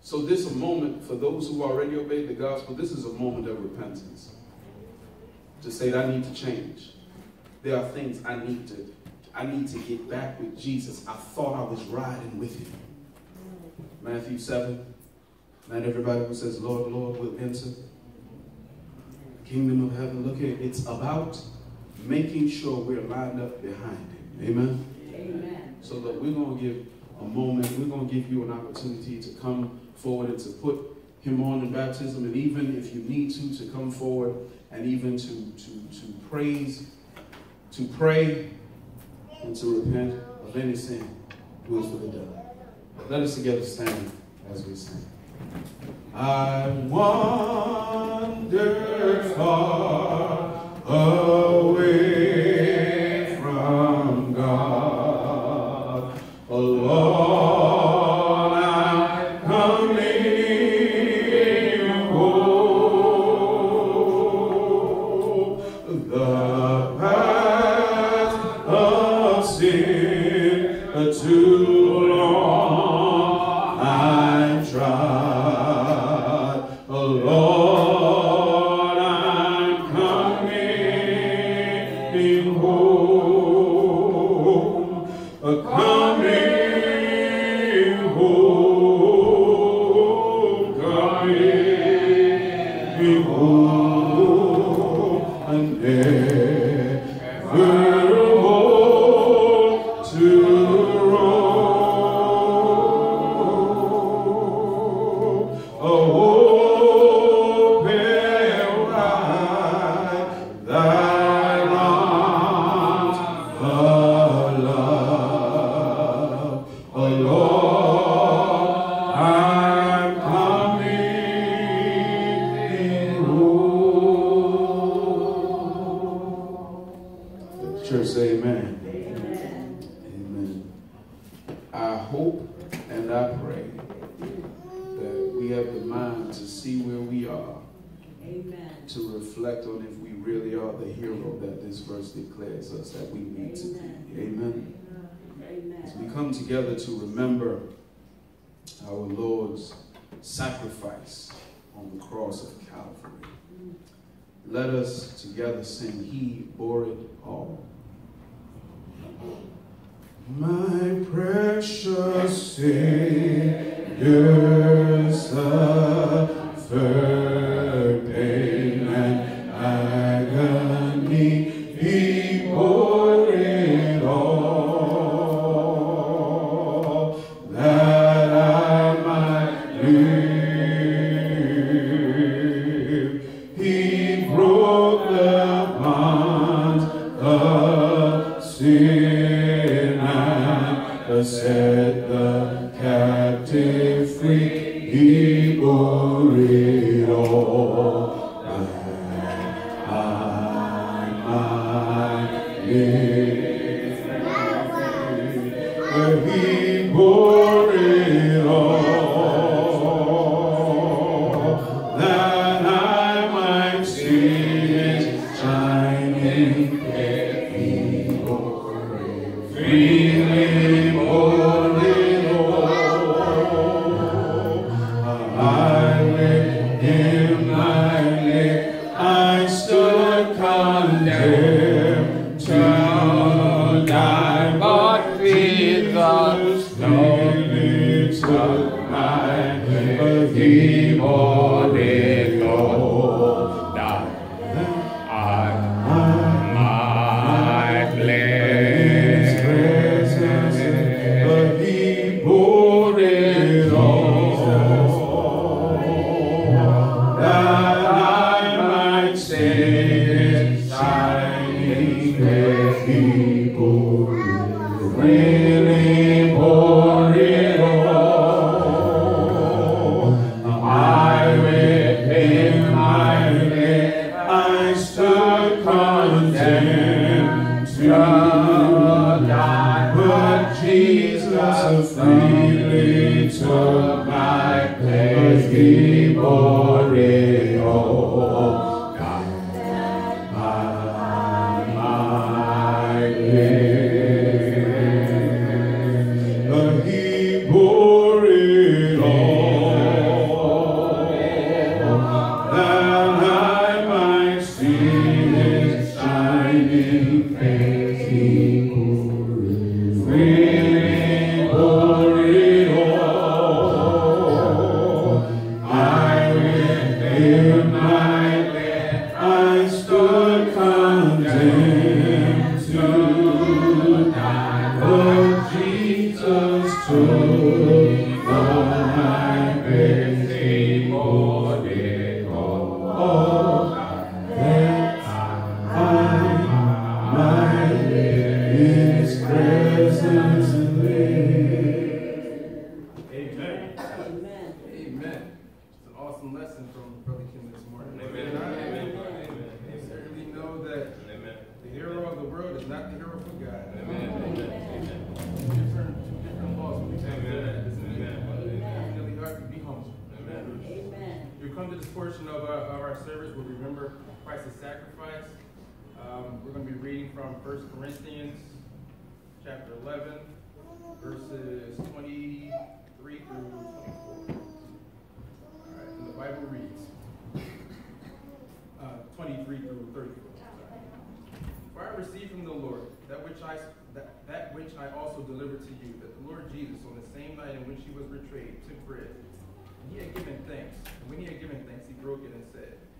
So this is a moment for those who already obeyed the gospel. This is a moment of repentance. To say I need to change. There are things I need to I need to get back with Jesus. I thought I was riding with him. Matthew 7. Not everybody who says, Lord, Lord, will enter the kingdom of heaven. Look here, it's about making sure we're lined up behind him. Amen? Amen. So that we're going to give a moment, we're going to give you an opportunity to come forward and to put him on in baptism. And even if you need to, to come forward and even to, to, to praise, to pray and to repent of any sin the devil. Let us together stand as we sing. I wander far away from God, alone sacrifice on the cross of Calvary, let us together sing, He bore it all. My precious Savior suffered pain and agony.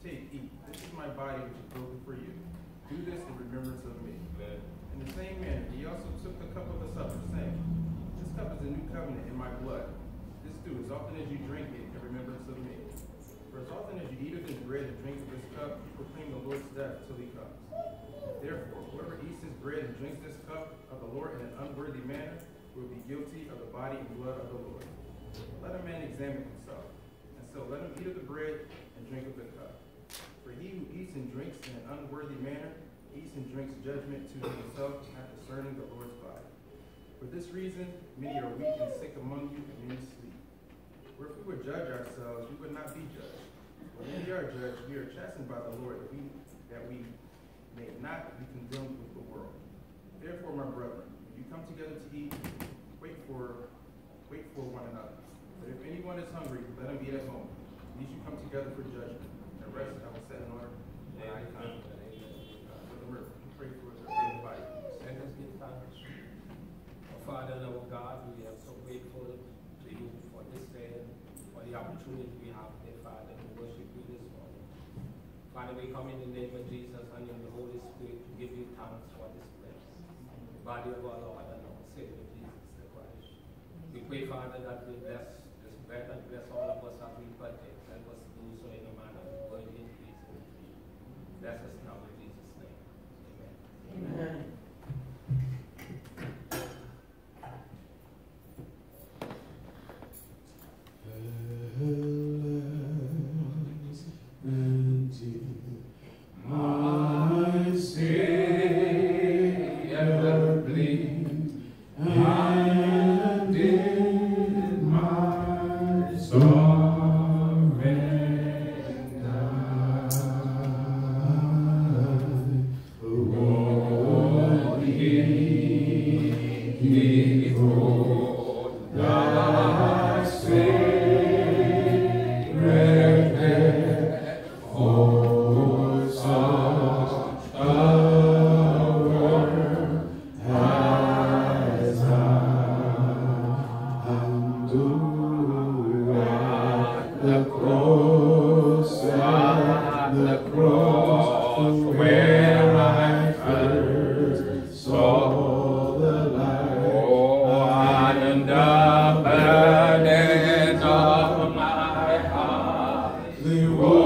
Take, eat. This is my body which is broken for you. Do this in remembrance of me. Amen. In the same manner, he also took the cup of the supper, saying, This cup is a new covenant in my blood. This do as often as you drink it in remembrance of me. For as often as you eat of this bread and drink of this cup, you proclaim the Lord's death till he comes. Therefore, whoever eats this bread and drinks this cup of the Lord in an unworthy manner will be guilty of the body and blood of the Lord. Let a man examine himself, and so let him eat of the bread and drink of the cup. For he who eats and drinks in an unworthy manner eats and drinks judgment to himself, not discerning the Lord's body. For this reason, many are weak and sick among you, and many sleep. For if we would judge ourselves, we would not be judged. But When we are judged, we are chastened by the Lord, that we, that we may not be condemned with the world. Therefore, my brethren, when you come together to eat, wait for wait for one another. But if anyone is hungry, let him eat at home. These you come together for judgment. The rest I will set in order uh, when I come. For the river, pray for the body. Let us thanks. Our Father our God, we are so grateful to you for this day, for the opportunity we have, dear Father, to worship you this morning. Father, we come in the name of Jesus and in the Holy Spirit to give you thanks for this place. The body of our Lord and our Savior, Jesus the Christ. We pray, Father, that you bless this bread and bless all of us as we partake. Help us do so in a manner worthy and pleasing to you. Bless us now in Jesus' name. Amen. Amen. Heart, they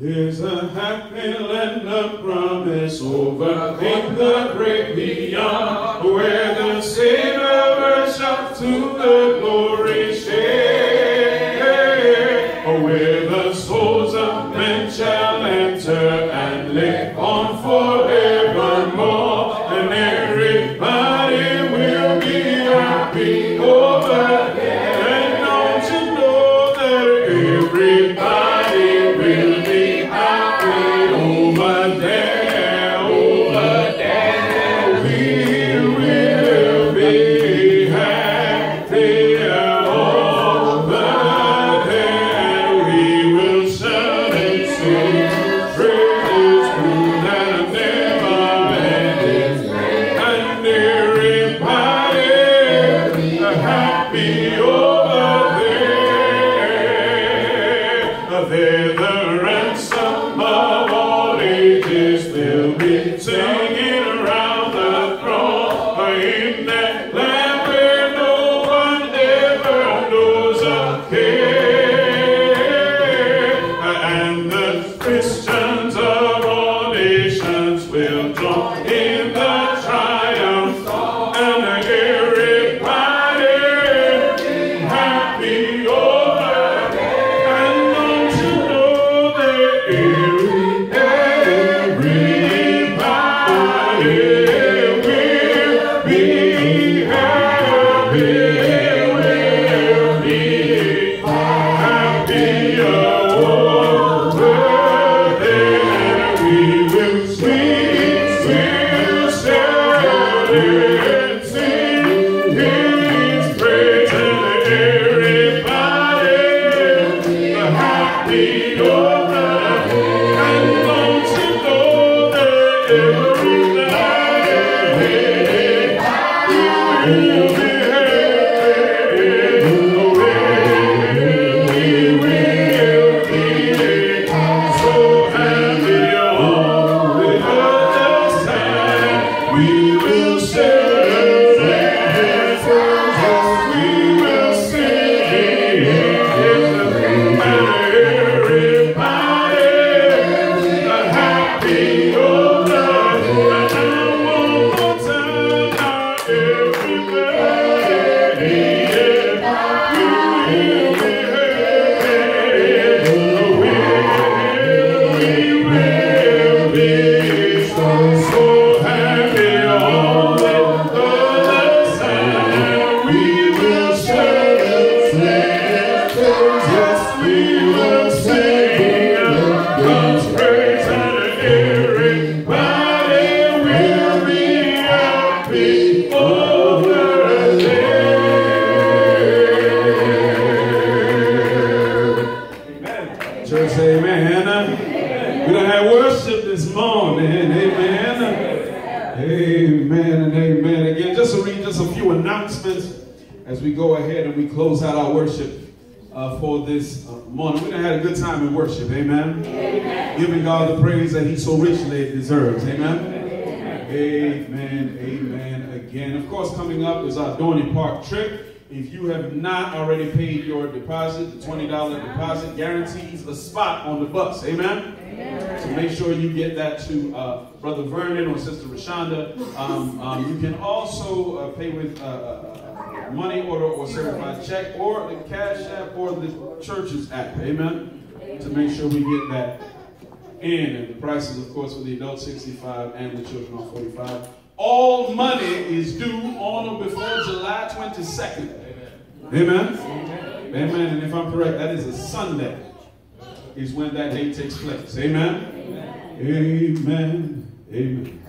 Is a happy land of promise over in the great beyond, where the Savior shall to the glory. Deposit guarantees a spot on the bus. Amen? Amen. So make sure you get that to uh, Brother Vernon or Sister Rashonda. Um, um, you can also uh, pay with uh, uh, uh, money order or certified check or the Cash App or the church's app. Amen? To make sure we get that in. And the prices, of course, for the adults 65 and the children on 45. All money is due on or before July 22nd. Amen. Amen. Amen. And if I'm correct, that is a Sunday, is when that date takes place. Amen. Amen. Amen. Amen.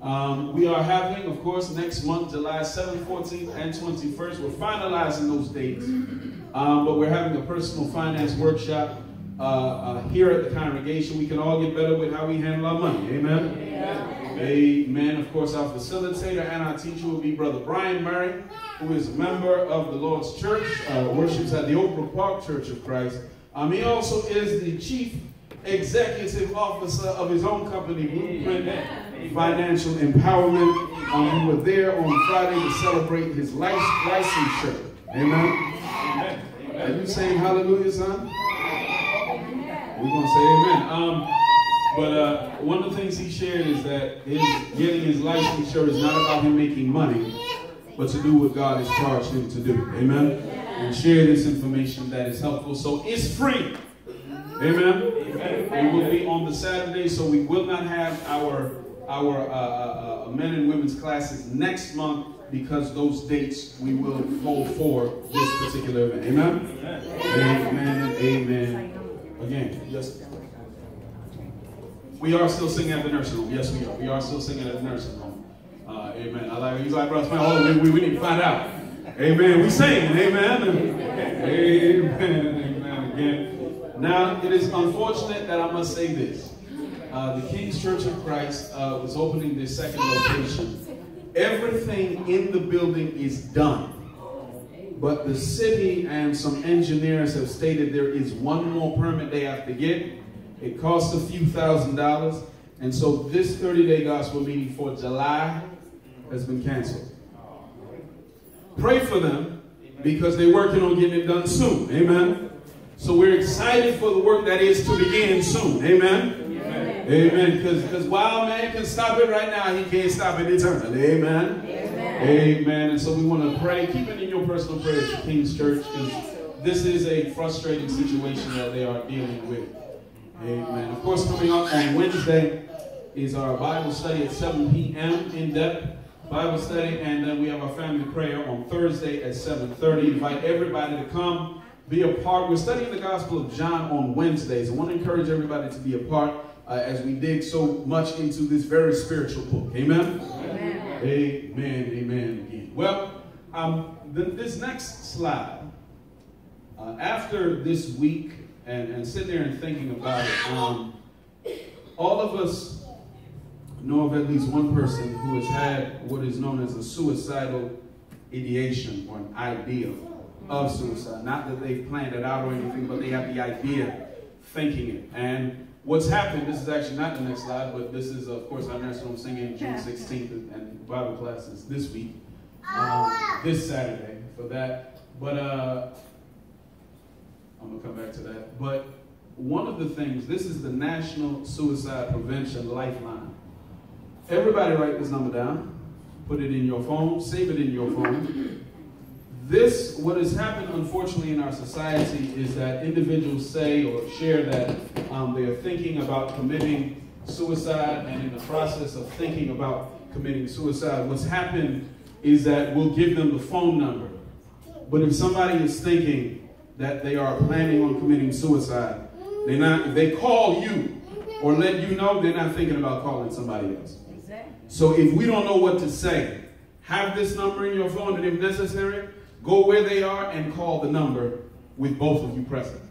Um, we are having, of course, next month, July 7th, 14th, and 21st. We're finalizing those dates, um, but we're having a personal finance workshop uh, uh, here at the congregation. We can all get better with how we handle our money. Amen. Amen. Amen. Of course, our facilitator and our teacher will be Brother Brian Murray who is a member of the Lord's Church, uh, worships at the Oak Brook Park Church of Christ. Um, he also is the chief executive officer of his own company, Blueprint Financial Empowerment. Um, we were there on Friday to celebrate his license, licensure. Amen. Amen. Are you saying hallelujah, son? We're going to say amen. Um, but uh, one of the things he shared is that his getting his licensure is not about him making money but to do what God has charged him to do. Amen? And share this information that is helpful. So it's free. Amen? It will be on the Saturday, so we will not have our, our uh, uh, uh, men and women's classes next month because those dates we will hold for this particular event. Amen? Amen. Amen. Amen. Again, yes. We are still singing at the nursing home. Yes, we are. We are still singing at the nursing home. Uh, amen. I like, he's like, brother, oh, we, we, need to find out. Amen. We sing. Amen. Amen. Amen. Again. Now, it is unfortunate that I must say this. Uh, the King's Church of Christ uh, was opening their second location. Everything in the building is done. But the city and some engineers have stated there is one more permit they have to get. It costs a few thousand dollars. And so this 30-day gospel meeting for July has been canceled. Pray for them because they're working on getting it done soon. Amen. So we're excited for the work that is to begin soon. Amen. Amen. Because while man can stop it right now, he can't stop it eternally. Amen. Amen. Amen. And so we want to pray. Keep it in your personal prayers King's Church because this is a frustrating situation that they are dealing with. Amen. Of course, coming up on Wednesday is our Bible study at 7 p.m. in depth. Bible study, and then we have our family prayer on Thursday at 7.30. Invite everybody to come, be a part. We're studying the Gospel of John on Wednesdays. I want to encourage everybody to be a part uh, as we dig so much into this very spiritual book. Amen? Amen. Amen. Amen. Again. Well, um, this next slide, uh, after this week and, and sitting there and thinking about it, um, all of us know of at least one person who has had what is known as a suicidal ideation or an idea of suicide. Not that they've planned it out or anything, but they have the idea, thinking it. And what's happened, this is actually not the next slide, but this is, of course, our home singing June 16th and Bible classes this week, um, this Saturday for that. But uh, I'm to come back to that. But one of the things, this is the National Suicide Prevention Lifeline. Everybody write this number down. Put it in your phone. Save it in your phone. This, what has happened, unfortunately, in our society is that individuals say or share that um, they are thinking about committing suicide, and in the process of thinking about committing suicide, what's happened is that we'll give them the phone number. But if somebody is thinking that they are planning on committing suicide, they not, if they call you or let you know, they're not thinking about calling somebody else. So if we don't know what to say, have this number in your phone, and if necessary, go where they are and call the number with both of you present.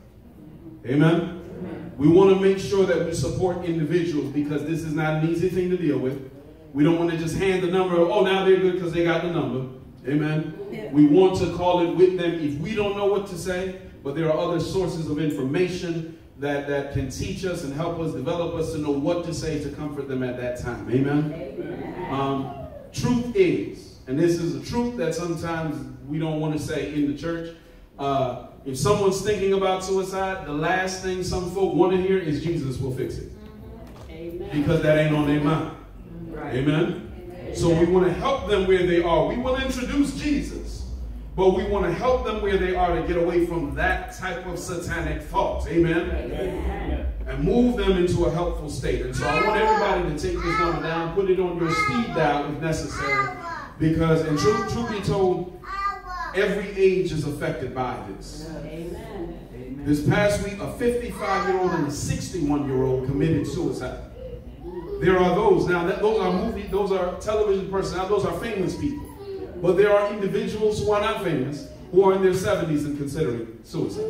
Amen? Amen? We want to make sure that we support individuals because this is not an easy thing to deal with. We don't want to just hand the number, oh, now they're good because they got the number. Amen. We want to call it with them if we don't know what to say, but there are other sources of information that, that can teach us and help us, develop us to know what to say to comfort them at that time. Amen. Amen. Um, truth is, and this is a truth that sometimes we don't want to say in the church. Uh, if someone's thinking about suicide, the last thing some folk want to hear is Jesus will fix it. Amen. Because that ain't on their mind. Right. Amen? So we want to help them where they are. We want to introduce Jesus, but we want to help them where they are to get away from that type of satanic thought. Amen? Amen. And move them into a helpful state. And so I want everybody to take this number down, put it on your speed dial if necessary. Because, and truth, truth be told, every age is affected by this. Amen. This past week, a 55 year old and a 61 year old committed suicide. There are those now. That, those are movie, those are television personnel, those are famous people. But there are individuals who are not famous who are in their 70s and considering suicide.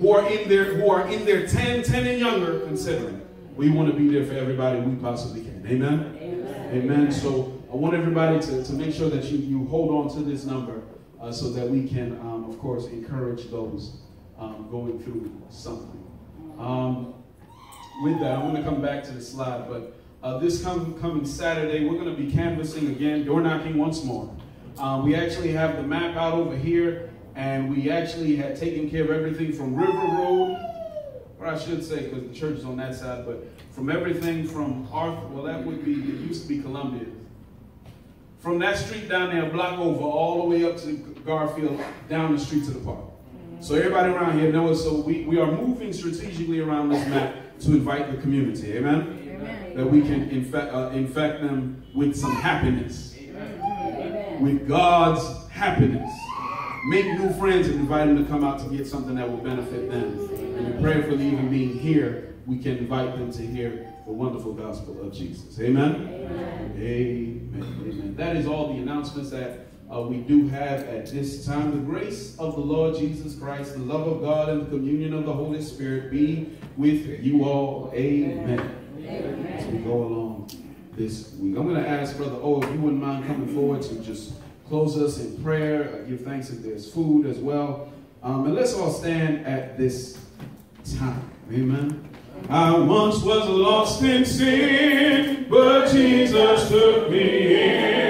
Who are in their who are in their 10, 10 and younger considering. We want to be there for everybody we possibly can. Amen. Amen. Amen. So I want everybody to, to make sure that you, you hold on to this number uh, so that we can, um, of course, encourage those um, going through something. Um, with that, I'm going to come back to the slide, but uh, this com- coming Saturday, we're going to be canvassing again, door knocking once more. Um, we actually have the map out over here, and we actually had taken care of everything from River Road, or I should say, because the church is on that side, but from everything from Arthur, well, that would be, it used to be Columbia. From that street down there, block over, all the way up to Garfield, down the street to the park. So everybody around here knows, so we, we are moving strategically around this map to invite the community, amen? That we can infect, uh, infect them with some happiness, Amen. with God's happiness. Make new friends and invite them to come out to get something that will benefit them. And prayerfully, even being here, we can invite them to hear the wonderful gospel of Jesus. Amen? Amen. Amen. Amen. That is all the announcements that uh, we do have at this time. The grace of the Lord Jesus Christ, the love of God, and the communion of the Holy Spirit be with you all. Amen. As we go along this week, I'm going to ask Brother O if you wouldn't mind coming forward to just close us in prayer, give thanks if there's food as well. Um, and let's all stand at this time. Amen. I once was lost in sin, but Jesus took me in,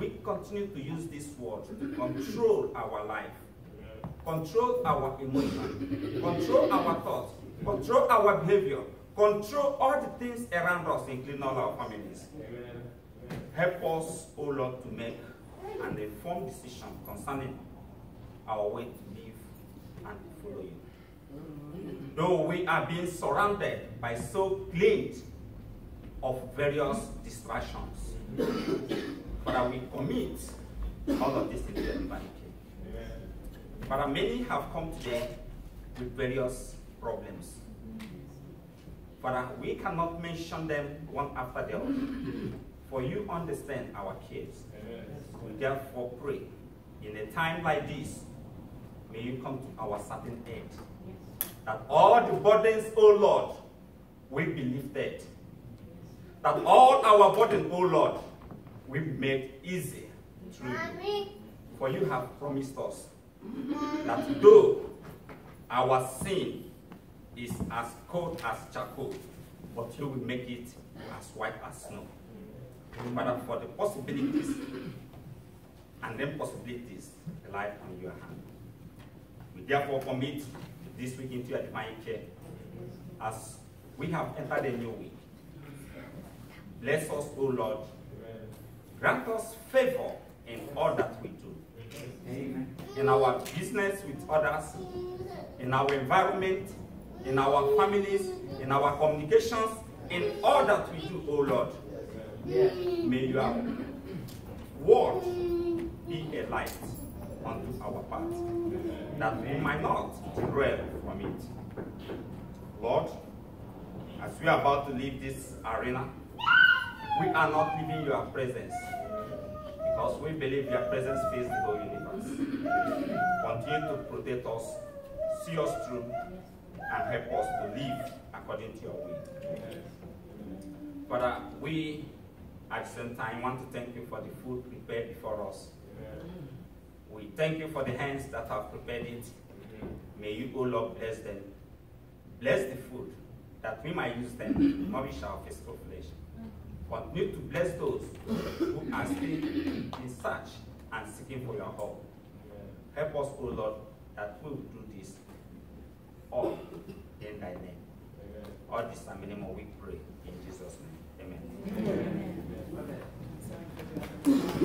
we continue to use this word to control our life, control our emotion, control our thoughts, control our behavior, control all the things around us, including all our families. Help us, O Lord, to make an informed decision concerning our way to live and to follow you. Though we are being surrounded by so plenty of various distractions, Father, we commit all of this into your divine care. Many have come today with various problems. Father, we cannot mention them one after the other, for you understand our case. We therefore pray, in a time like this, may you come to our certain aid. That all the burdens, O Lord, will be lifted. That all our burdens, O Lord, will be made easy through you. For you have promised us that though our sin is as cold as charcoal, but you will make it as white as snow. Father, for the possibilities and then possibilities lie on your hand. We therefore commit this week into your divine care as we have entered a new week. Bless us, O Lord. Grant us favor in all that we do. Amen. In our business with others, in our environment, in our families, in our communications, in all that we do, O Lord. May your word be a light unto our path, that we might not dwell from it. Lord, as we are about to leave this arena, we are not leaving your presence because we believe your presence fills the whole universe. Continue to protect us, see us through, and help us to live according to your will. Father, we at the same time want to thank you for the food prepared before us. We thank you for the hands that have prepared it. May you, O Lord, bless them. Bless the food that we might use them to nourish our physical flesh. But need to bless those who are still in search and seeking for your help. Help us, O Lord, that we will do this all in thy name. Amen. All this and many more we pray in Jesus' name. Amen. Amen. Amen.